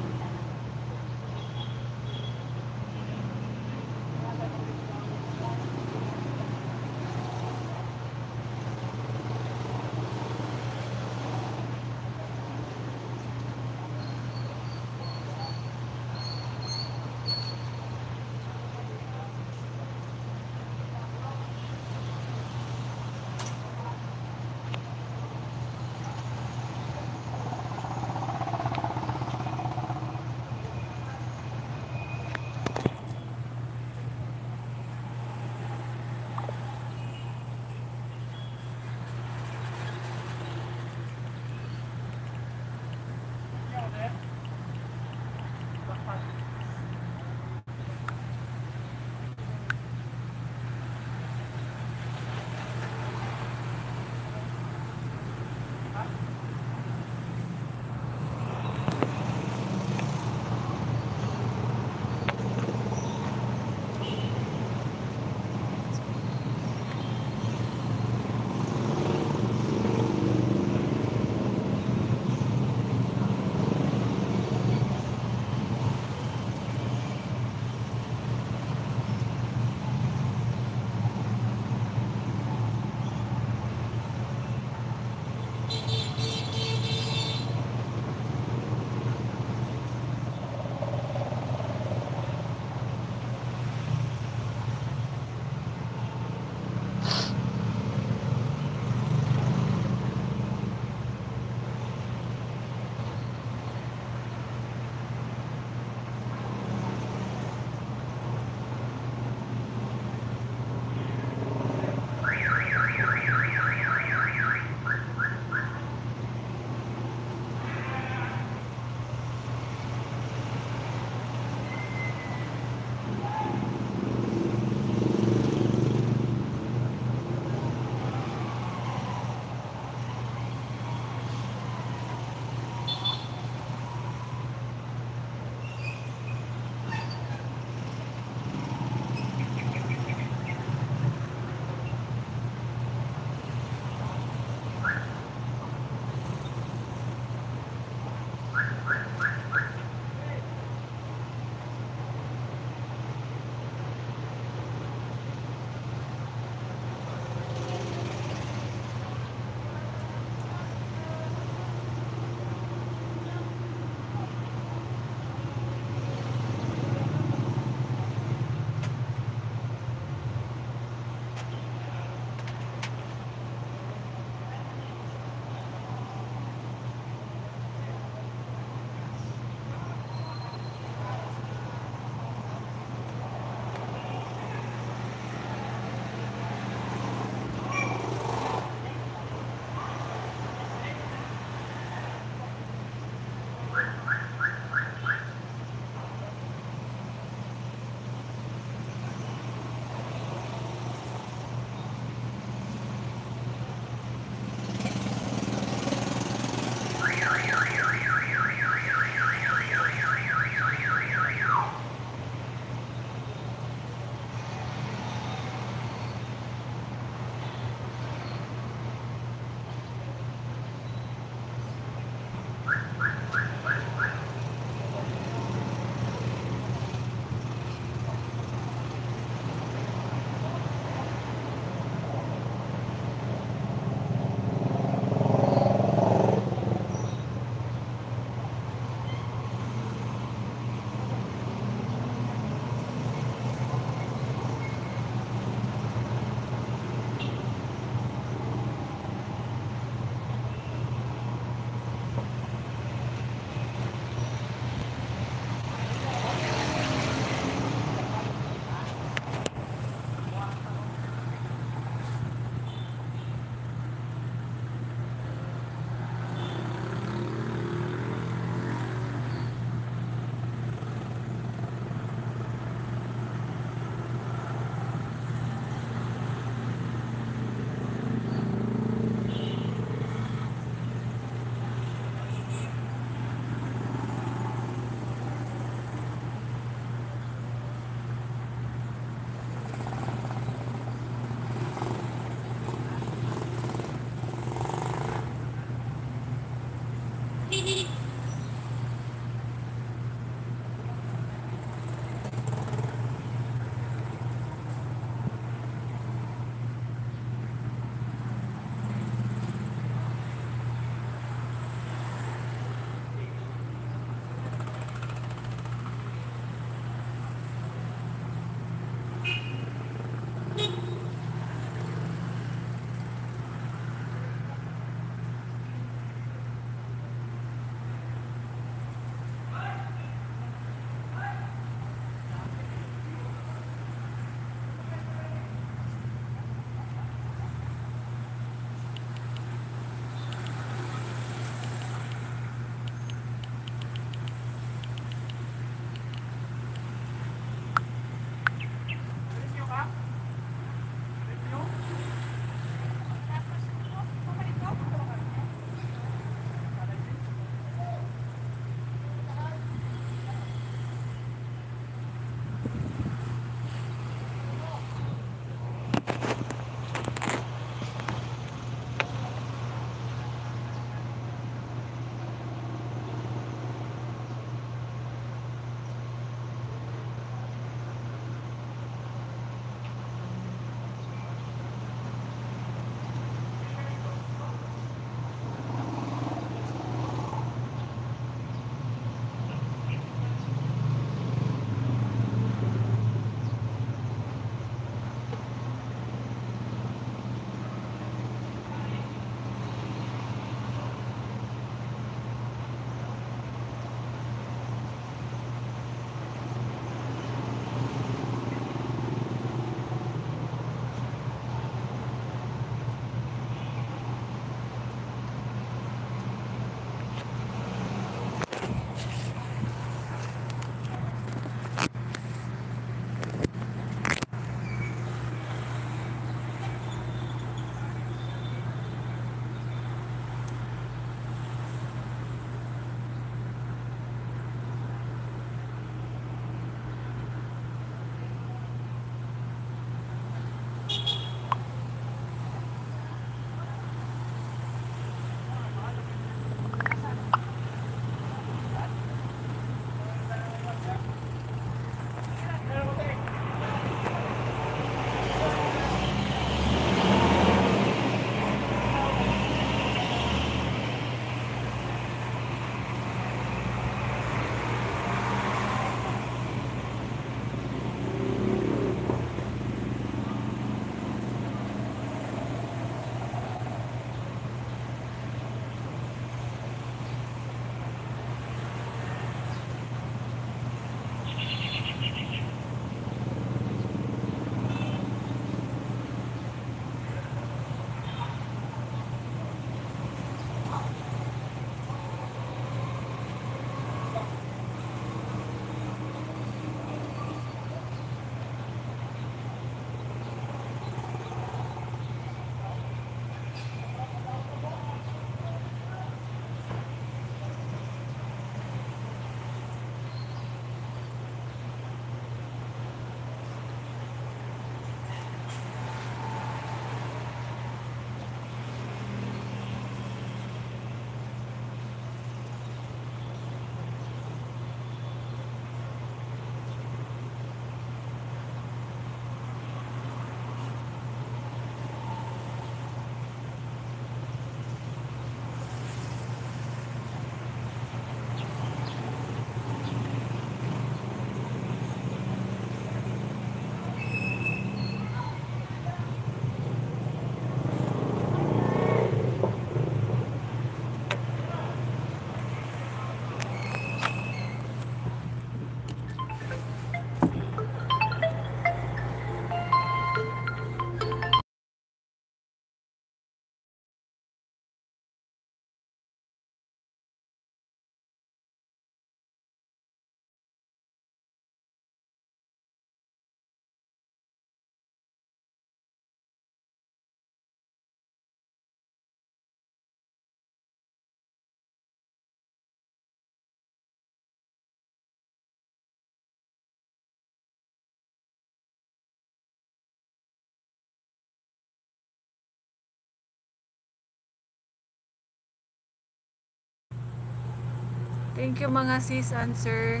Thank you mga sis and sir.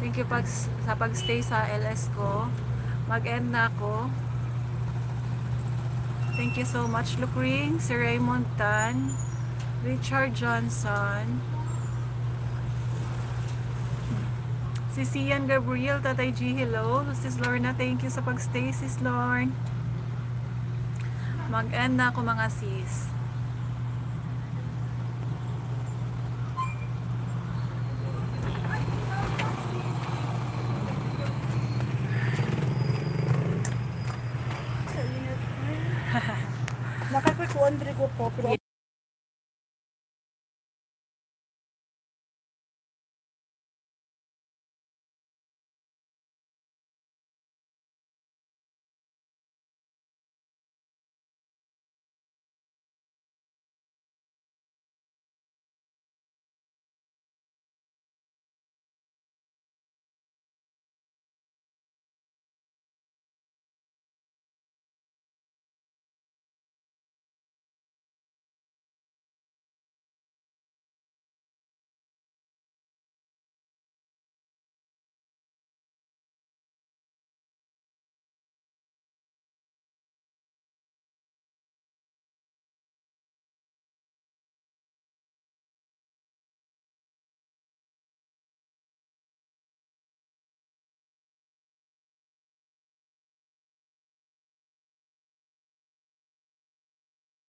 Thank you pag, sa pagstay sa LS ko. Mag-end na ako. Thank you so much, Lukring, si Raymond Tan, Richard Johnson, si Sian Gabriel, Tatay G, hello. Sis Lorna, thank you sa pagstay, sis Lorn. Mag-end na ako mga sis.